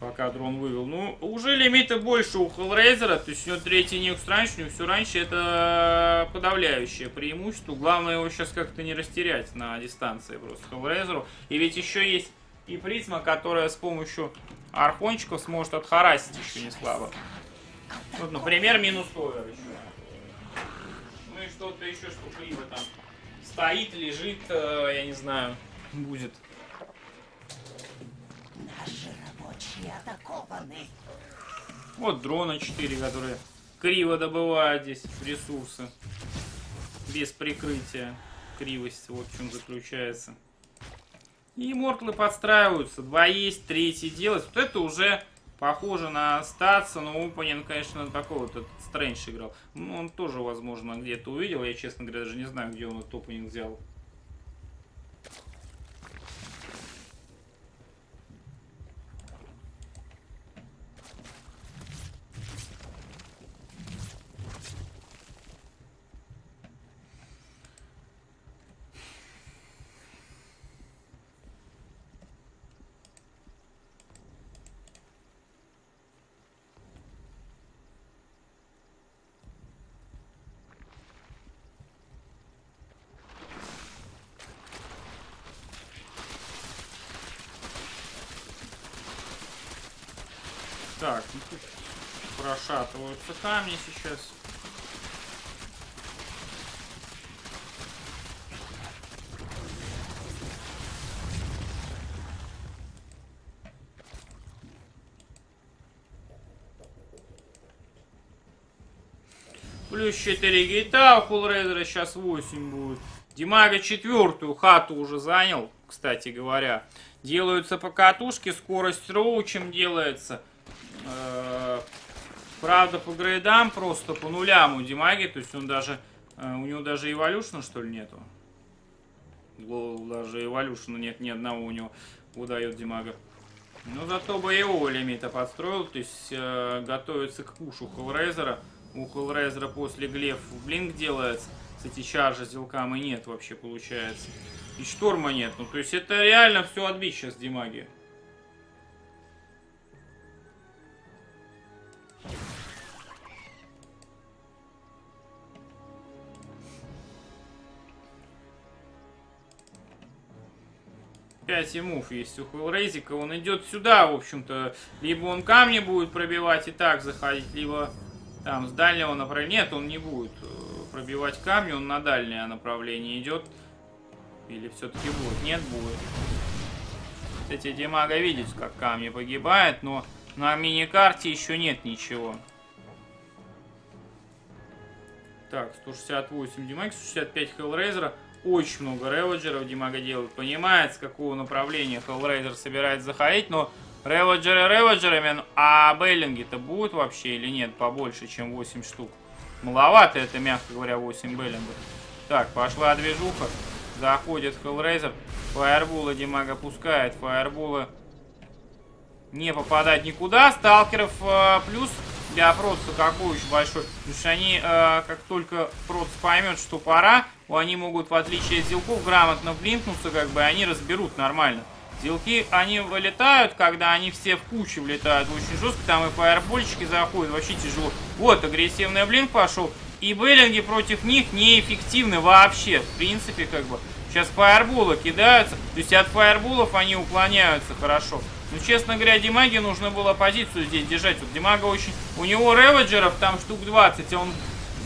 Пока дрон вывел. Ну, уже лимита больше у Hellraiser, то есть у него третий Никс раньше, у него все раньше, это подавляющее преимущество. Главное его сейчас как-то не растерять на дистанции просто Hellraiser. И ведь еще есть и призма, которая с помощью архончиков сможет отхарасить еще не слабо. Вот, например, минус овер еще. Ну и что-то еще, что криво там стоит, лежит, э, я не знаю, будет. Рабочие атакованы. Вот дрона 4, которые криво добывают здесь ресурсы. Без прикрытия. Кривость вот в чем заключается. И мортлы подстраиваются. Два есть, третий делать. Вот это уже похоже на статса, но Опанин, конечно, такой вот этот Стрэндж играл. Ну, он тоже, возможно, где-то увидел. Я, честно говоря, даже не знаю, где он этот опенинг взял. Так, ну тут прошатываются камни сейчас. Плюс 4 гейта, у Хулрейдера сейчас 8 будет. Димага четвертую хату уже занял, кстати говоря. Делаются по катушке, скорость роучем делается. Э, Правда, по грейдам просто по нулям у Димаги, то есть он даже, э, у него даже эволюшна, что ли, нету. Лол, даже эволюшна нет ни одного у него. выдает Димага. Но зато боевого лимита подстроил, то есть э, готовится к пушу Хеллрейзера. У Хеллрейзера после глеф блинк делается. Кстати, чаржа с зелкам и нет вообще получается. И шторма нет. Ну, то есть это реально все отбить сейчас Димаги. Пять имов есть у Хеллрейзика. Он идет сюда, в общем-то. Либо он камни будет пробивать и так заходить, либо там с дальнего направления. Нет, он не будет э, пробивать камни, он на дальнее направление идет. Или все-таки будет? Нет, будет. Кстати, Димага видит, как камни погибает, но на мини-карте еще нет ничего. Так, 168 Димага, 165 Хеллрейзера. Очень много реводжеров Димага делает. Понимает, с какого направления Hellraiser собирается заходить, но реводжеры реводжерами, а Беллинги-то будут вообще или нет побольше, чем 8 штук? Маловато это, мягко говоря, 8 Беллингов. Так, пошла движуха. Заходит Hellraiser. Фаербулы Димага пускает. Фаербулы не попадать никуда. Сталкеров э, плюс для Протса какой очень большой. Потому что они, э, как только Протс поймет, что пора, они могут, в отличие от зелков, грамотно блинкнуться, как бы, они разберут нормально. Зелки, они вылетают, когда они все в кучу влетают очень жестко, там и фаербольчики заходят, вообще тяжело. Вот, агрессивный блинк пошел, и Беллинги против них неэффективны вообще, в принципе, как бы. Сейчас фаерболы кидаются, то есть от фаерболов они уклоняются хорошо. Ну, честно говоря, Димаге нужно было позицию здесь держать. Вот Димага очень... У него реводжеров там штук 20, а он...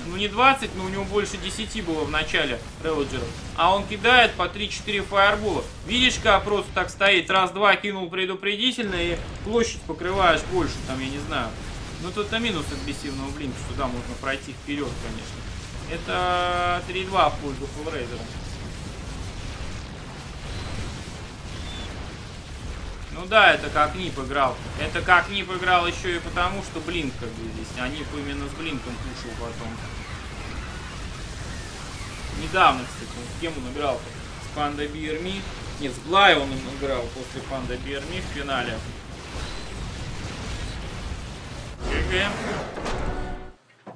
Ну, не 20, но у него больше 10 было в начале реводжеров. А он кидает по 3-4 фаербола. Видишь, как просто так стоит? Раз-два кинул предупредительно и площадь покрываешь больше, там, я не знаю. Ну, тут на минус агрессивного блинка, сюда можно пройти вперед, конечно. Это 3-2 в пользу фулрейдера. Ну да, это как Нип играл. Это как Нип играл еще и потому, что Блинк как бы здесь. А Нип именно с Блинком пушил потом. Недавно, кстати, он с кем он играл? -то? С Панда Бирми. Нет, с Блай он играл после Панда Бирми в финале. ГГ.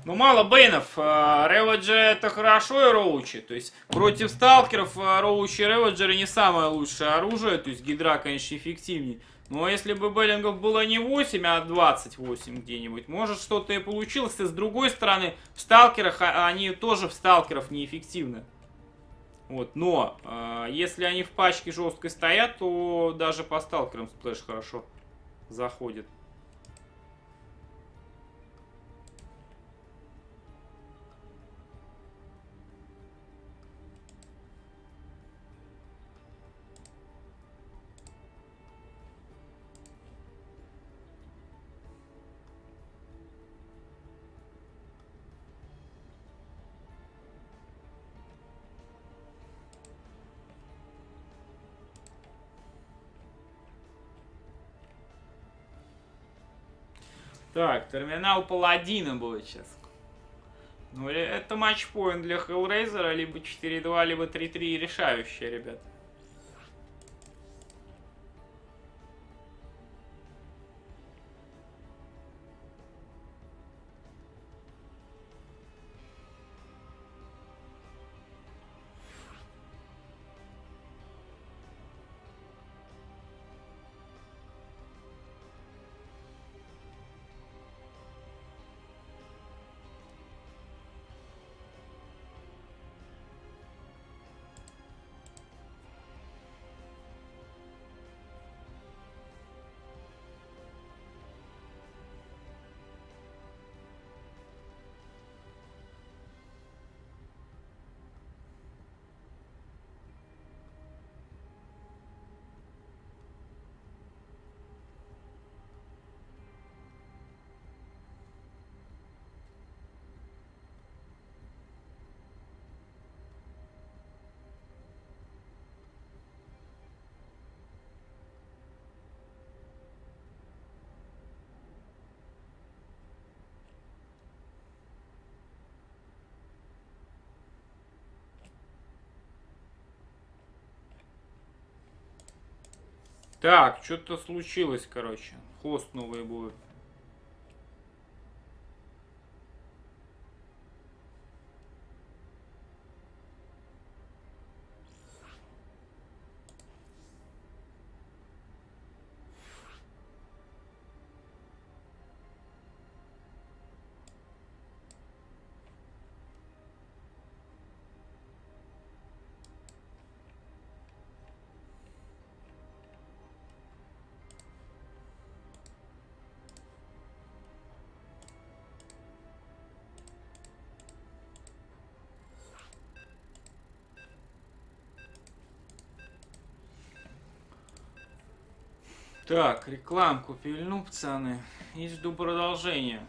Ну, мало бейнов. Реводжи это хорошо и роучи. То есть, против сталкеров роучи и реводжеры не самое лучшее оружие. То есть, гидра, конечно, эффективнее. Но если бы Беллингов было не 8, а 28 где-нибудь, может что-то и получилось. И с другой стороны, в сталкерах они тоже в сталкеров неэффективны. Вот, но э, если они в пачке жесткой стоят, то даже по сталкерам сплэш хорошо заходит. Так, терминал Паладина будет сейчас. Ну, это матчпоинт для Hellraiser, либо 4-2, либо 3-3 решающая, ребят. Так, что-то случилось, короче. Хост новый будет. Так, рекламку пильну, пацаны. И жду продолжения.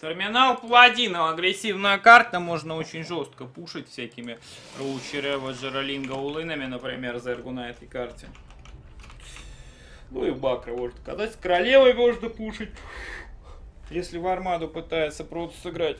Терминал Паладина. Агрессивная карта. Можно очень жестко пушить всякими Роучерева, Джералинга, Улынами, например, Зергу на этой карте. Ну и Бакра может катать. С королевой можно пушить. Если в армаду пытается просто сыграть.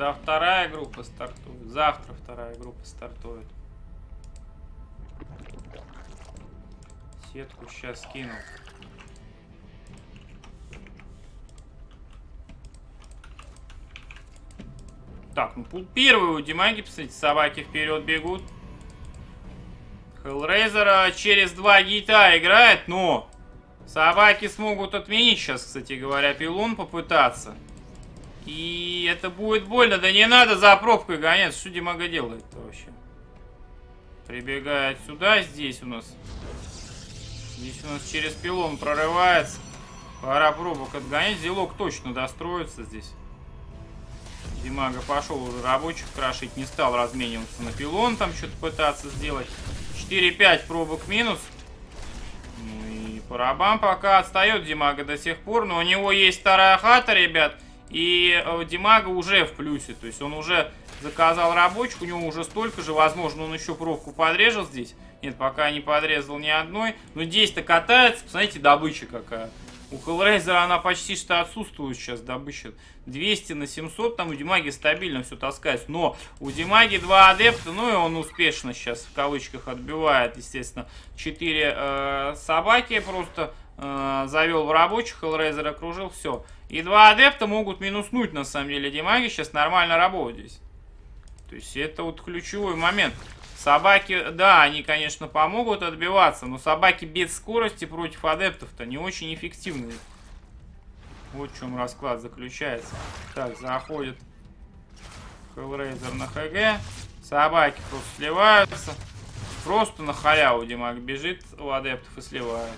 Когда вторая группа стартует? Завтра вторая группа стартует. Сетку сейчас скину. Так, ну первый у Димаги, посмотрите, собаки вперед бегут. Хеллрейзера через два гейта играет, но собаки смогут отменить сейчас, кстати говоря, пилон попытаться. И это будет больно. Да не надо за пробкой гонять. Что Димага делает-то вообще? Прибегает сюда, здесь у нас. Здесь у нас через пилон прорывается. Пора пробок отгонять. Зелок точно достроится здесь. Димага пошел уже рабочих крошить. Не стал размениваться на пилон. Там что-то пытаться сделать. 4-5 пробок минус. Ну и по рабам пока отстает Димага до сих пор. Но у него есть вторая хата, ребят. И э, Димага уже в плюсе. То есть он уже заказал рабочих. У него уже столько же. Возможно, он еще пробку подрежет здесь. Нет, пока не подрезал ни одной. Но здесь-то катается. Посмотрите, добыча какая. У Hellraiser она почти что отсутствует сейчас, добыча. 200 на 700, там у Димаги стабильно все таскается. Но у Димаги два адепта, ну и он успешно сейчас в кавычках отбивает, естественно, 4 э, собаки просто э, завел в рабочих, Hellraiser окружил, все. И два адепта могут минуснуть, на самом деле, Димаги сейчас нормально работают здесь. То есть это вот ключевой момент. Собаки, да, они, конечно, помогут отбиваться, но собаки без скорости против адептов-то не очень эффективны. Вот в чем расклад заключается. Так, заходит Hellraiser на ХГ. Собаки просто сливаются. Просто на халяву Димаг бежит у адептов и сливает.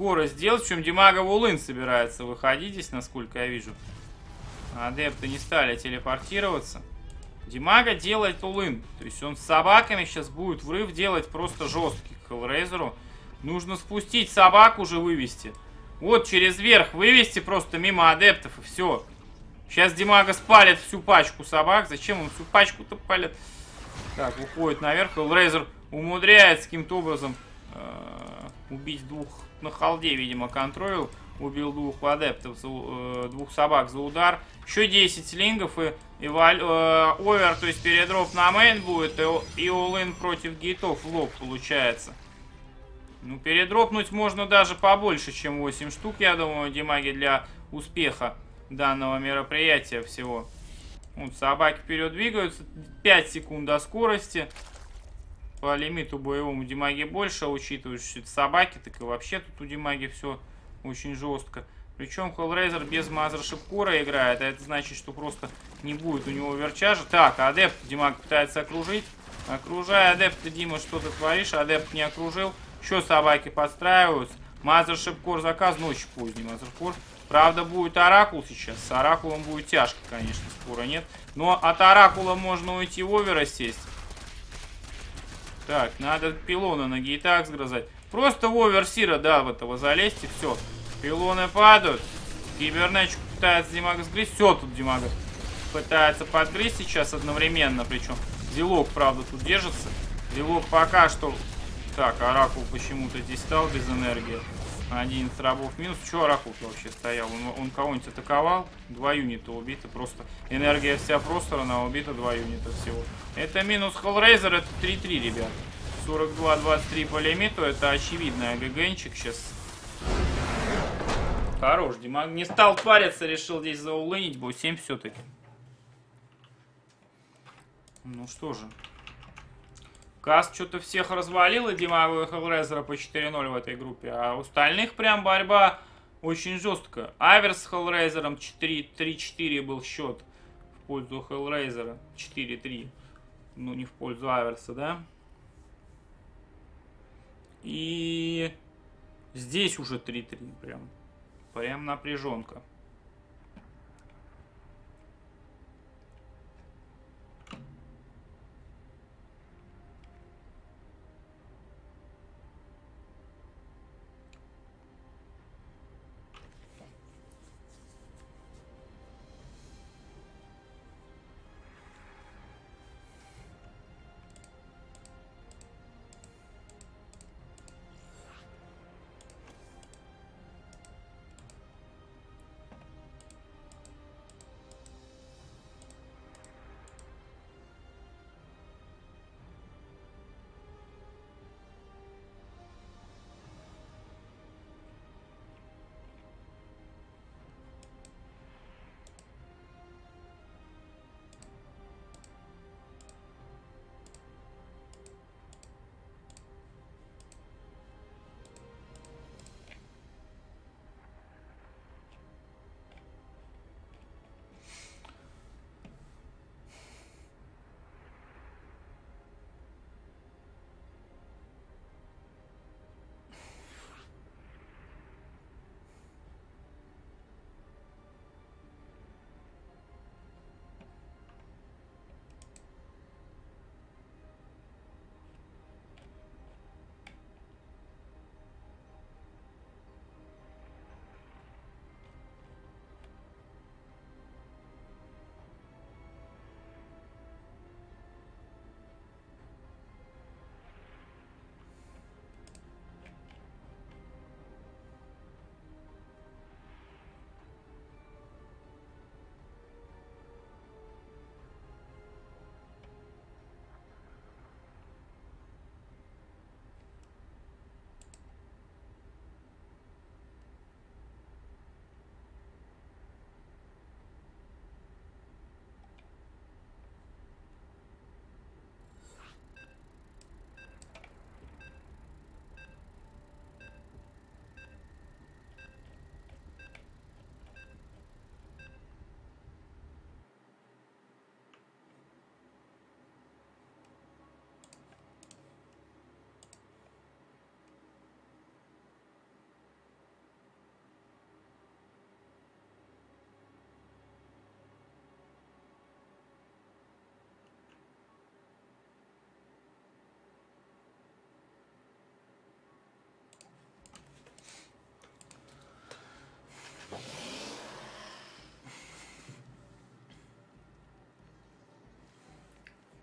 Скорость делать, причем Димага в улын собирается выходить здесь, насколько я вижу. Адепты не стали телепортироваться. Димага делает улын. То есть он с собаками сейчас будет врыв делать просто жесткий к Hellraiser. Нужно спустить собаку уже вывести. Вот через верх вывести просто мимо адептов и все. Сейчас Димага спалит всю пачку собак. Зачем он всю пачку-то палит? Так, уходит наверх. Hellraiser умудряется каким-то образом э, убить двух на халде, видимо, контролил. Убил двух адептов, э, двух собак за удар. Еще 10 лингов и, и валь, э, овер, то есть передроп на мейн будет. И, и all против гейтов лоб получается. Ну, передропнуть можно даже побольше, чем 8 штук, я думаю, Димаги, для успеха данного мероприятия всего. Вот, собаки вперед двигаются. 5 секунд до скорости. По лимиту боевому Димаги больше, а учитывая, что это собаки, так и вообще тут у Димаги все очень жестко. Причем Hellraiser без Мазершип Кора играет, а это значит, что просто не будет у него верчажа. Так, Адепт Димаг пытается окружить. Окружай Адепт, ты, Дима, что ты творишь? Адепт не окружил. Еще собаки подстраиваются. Мазершип Кор заказ ночью поздний. Мазершип Кор. Правда, будет Оракул сейчас. С Оракулом будет тяжко, конечно, спора нет. Но от Оракула можно уйти в овера сесть. Так, надо пилона на гейтак сгрызать. Просто в оверсира, да, в этого залезть и все. Пилоны падают. Кибернетчик пытается Димага сгрызть. Все тут Димага пытается подгрызть сейчас одновременно. Причем Зилок, правда, тут держится. Зилок пока что... Так, Оракул почему-то здесь стал без энергии. 11 рабов минус. Че Оракул вообще стоял? Он, он кого-нибудь атаковал? Два юнита убиты. Просто энергия вся просрана, а убито два юнита всего. Это минус Hellraiser, это 3-3, ребят. 42-23 по лимиту, это очевидный АГГнчик сейчас. Хорош, Димаг не стал париться, решил здесь заулынить, бо 7 все-таки. Ну что же. Каст что-то всех развалил, и Димагу и Хеллрейзера по 4-0 в этой группе. А у остальных прям борьба очень жесткая. Аверс с Хеллрейзером 3-4 был счет в пользу Хеллрейзера. 4-3. Ну, не в пользу Аверса, да? И здесь уже 3-3 прям. Прям напряженка.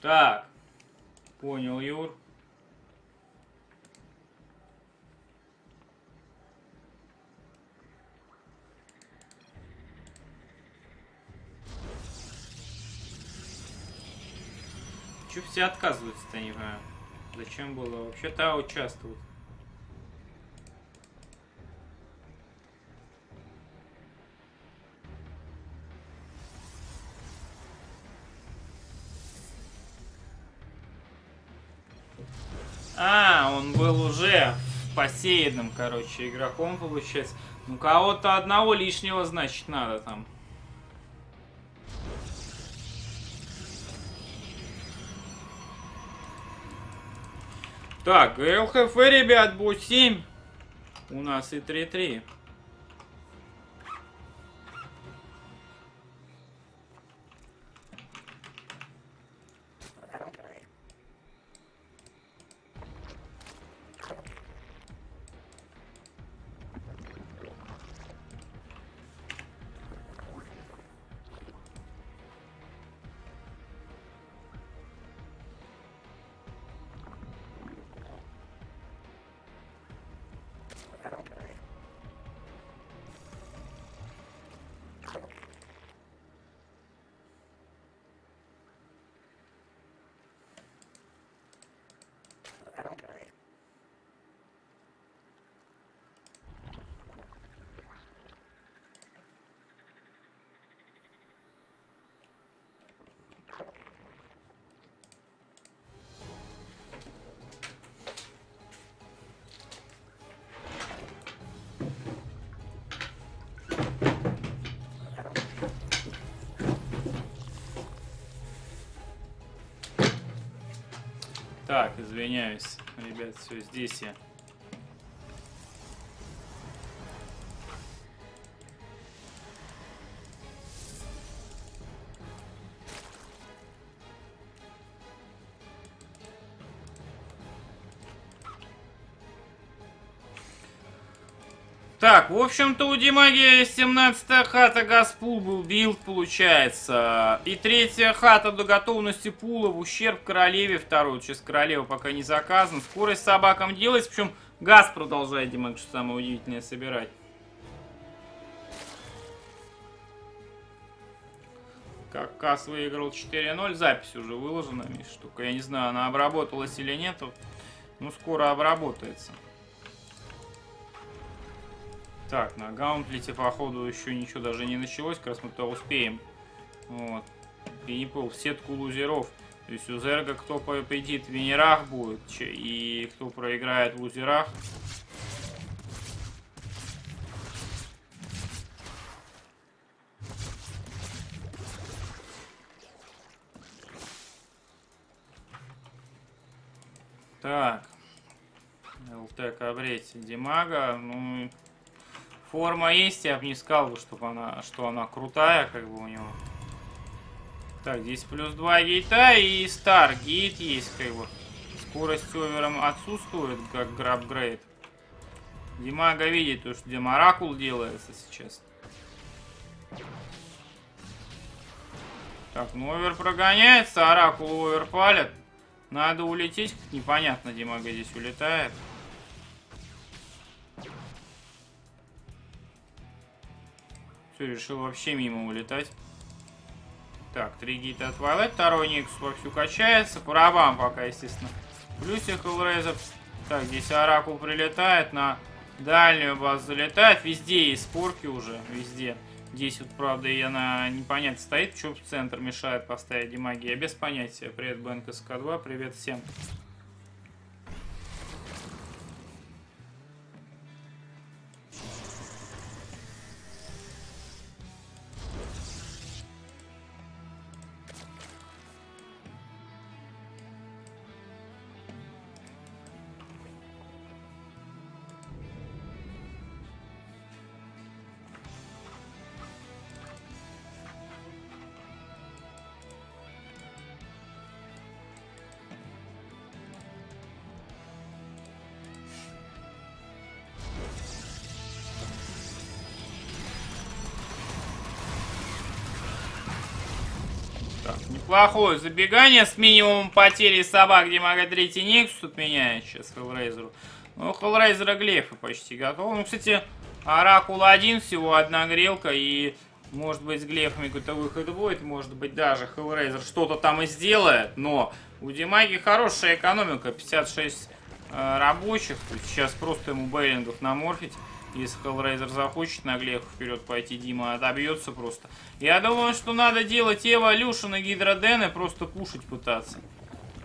Так. Понял, Юр. Че все отказываются-то, не понимаю. Зачем было вообще-то участвовать? Посеянным, короче, игроком, получается. Ну, кого-то одного лишнего, значит, надо там. Так, ЛХФ, ребят, будет 7. У нас и 3-3. Так, извиняюсь, ребят, все, здесь я. Так, в общем-то у Димаги 17 хата Газпул был билд, получается. И третья хата до готовности пула в ущерб королеве второй. Сейчас королева пока не заказан. Скорость собакам делается, причем газ продолжает Димаг, что самое удивительное, собирать. Как Кас выиграл 4-0, запись уже выложена, Миш, штука. Я не знаю, она обработалась или нет. Ну, скоро обработается. Так, на гаунтлете, походу, еще ничего даже не началось, как раз мы то успеем. Вот. Пенипл в сетку лузеров. То есть у Зерга кто победит в венерах будет, и кто проиграет в лузерах. Так. ЛТ Кабрете Димага. Ну, форма есть, я бы не сказал, чтобы она, что она крутая, как бы у него. Так, здесь плюс 2 гейта и стар гейт есть, как бы. Скорость овером отсутствует, как грабгрейд. Димага видит, то, что Демаракул делается сейчас. Так, ну овер прогоняется, оракул овер палит. Надо улететь, как непонятно, Димага здесь улетает. Все, решил вообще мимо улетать. Так, три гита от Twilight, второй Никс вовсю качается. По рабам пока, естественно. Плюсик Hellraiser. Так, здесь Оракул прилетает, на дальнюю базу залетает. Везде есть спорки уже, везде. Здесь вот, правда, и она непонятно стоит, что в центр мешает поставить демагия. Без понятия. Привет, Бэнк СК2, привет всем. Плохое забегание с минимумом потери собак, где мага третий Никсус отменяет сейчас Хеллрейзеру. Ну, Хеллрейзера глефы почти готовы. Ну, кстати, Оракул один, всего одна грелка, и может быть с глефами какой-то выход будет, может быть даже Хеллрейзер что-то там и сделает, но у Димаги хорошая экономика, 56 э, рабочих, сейчас просто ему бейлингов наморфить. Если Hellraiser захочет на Глеху вперед пойти, Дима отобьется просто. Я думаю, что надо делать Evolution и Гидроден и просто пушить пытаться.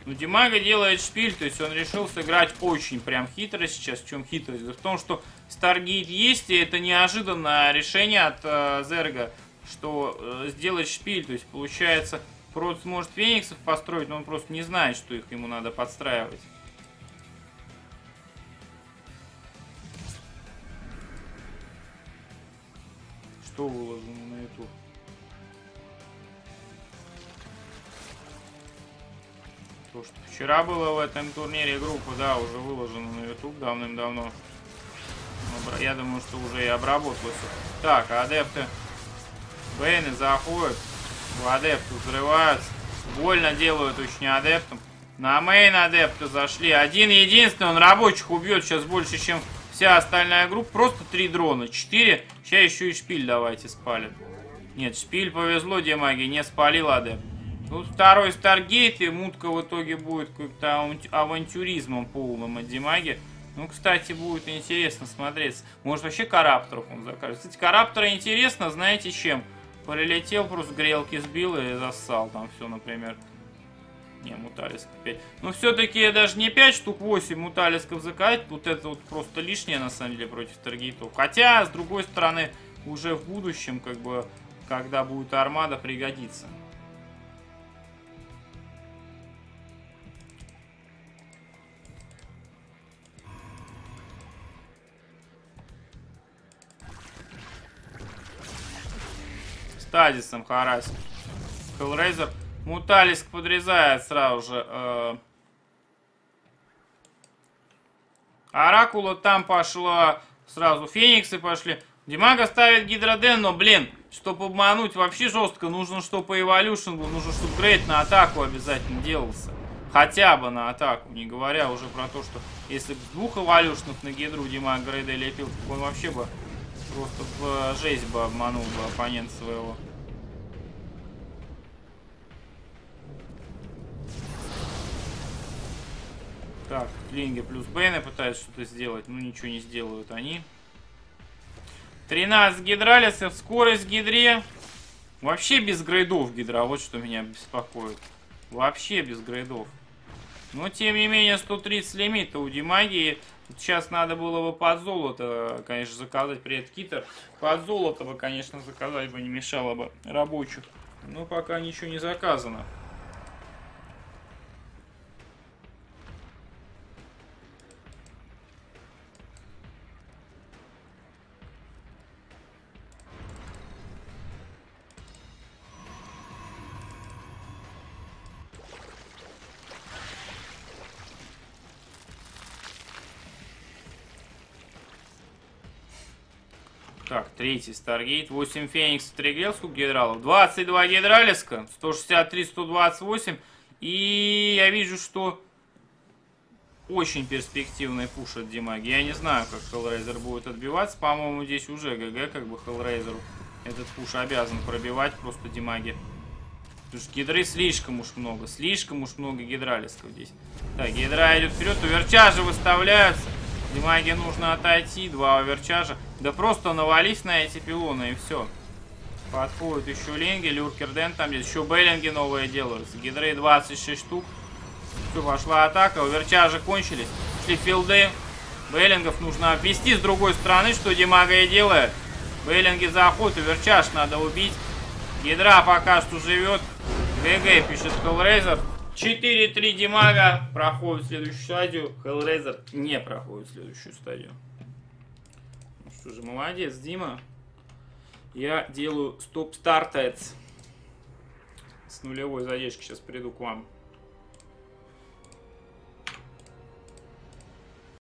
Ну, Димага делает шпиль, то есть он решил сыграть очень прям хитро сейчас. В чем хитрость? Да в том, что Старгейт есть, и это неожиданное решение от э, Зерга, что э, сделать шпиль. То есть, получается, просто сможет Фениксов построить, но он просто не знает, что их ему надо подстраивать. Что выложено на YouTube? То, что вчера было в этом турнире группа, да, уже выложено на YouTube давным-давно. Я думаю, что уже и обработалось. Так, адепты Бейны заходят. У адепты взрываются. Больно делают очень адептам. На мейн адепты зашли. Один единственный, он рабочих убьет сейчас больше, чем вся остальная группа. Просто три дрона. Четыре. Сейчас еще и шпиль давайте спалим. Нет, шпиль повезло Демаги, не спалил адепт. Тут второй Старгейт, и мутка в итоге будет аван- авантюризмом полным от Димаги. Ну, кстати, будет интересно смотреться. Может, вообще карапторов он закажет. Кстати, караптора интересно, знаете, чем? Прилетел, просто грелки сбил и зассал там все, например. Не, муталисков 5. Но все-таки даже не 5 штук, 8 муталисков заказать. Вот это вот просто лишнее, на самом деле, против таргетов. Хотя, с другой стороны, уже в будущем, как бы, когда будет армада, пригодится. Стадисом харасит. Хеллрейзер. Муталиск подрезает сразу же. э, Оракула там пошла. Сразу Фениксы пошли. Димага ставит Гидроден, но, блин, чтобы обмануть вообще жестко, нужно, чтобы Эволюшн был, нужно, чтобы Грейд на атаку обязательно делался. Хотя бы на атаку, не говоря уже про то, что если бы двух Эволюшнов на Гидру Димага Грейда лепил, так он вообще бы просто в э, жесть бы обманул бы оппонента своего. Так, Линги плюс Бейны пытаются что-то сделать, но ничего не сделают они. 13 гидралисов, скорость гидре. Вообще без грейдов гидра, вот что меня беспокоит. Вообще без грейдов. Но тем не менее 130 лимита у Димагии. Сейчас надо было бы под золото, конечно, заказать. Привет, Китер. Под золото бы, конечно, заказать бы не мешало бы рабочих. Но пока ничего не заказано. Третий Старгейт. 8 Фениксов, 3 грел. Сколько гидралов? 22 гидралиска. 163, 128. И я вижу, что очень перспективный пуш от Димаги. Я не знаю, как Hellraiser будет отбиваться. По-моему, здесь уже ГГ, как бы Hellraiser этот пуш обязан пробивать просто Димаги. Потому что гидры слишком уж много. Слишком уж много гидралисков здесь. Так, гидра идет вперед. Уверчажи выставляются. Димаге нужно отойти. Два оверчажа. Да просто навались на эти пилоны и все. Подходит еще Ленги, Люркерден там здесь. Еще Беллинги новые делаются. Гидры 26 штук. Все, пошла атака. Оверчажи кончились. Шли филды. Беллингов нужно обвести с другой стороны, что Димага и делает. Беллинги заходят. Оверчаж надо убить. Гидра пока что живет. ГГ пишет Hellraiser. 4-3 Димага проходит следующую стадию. Hellraiser не проходит следующую стадию. Ну что же, молодец, Дима. Я делаю стоп-стартец. С нулевой задержки сейчас приду к вам.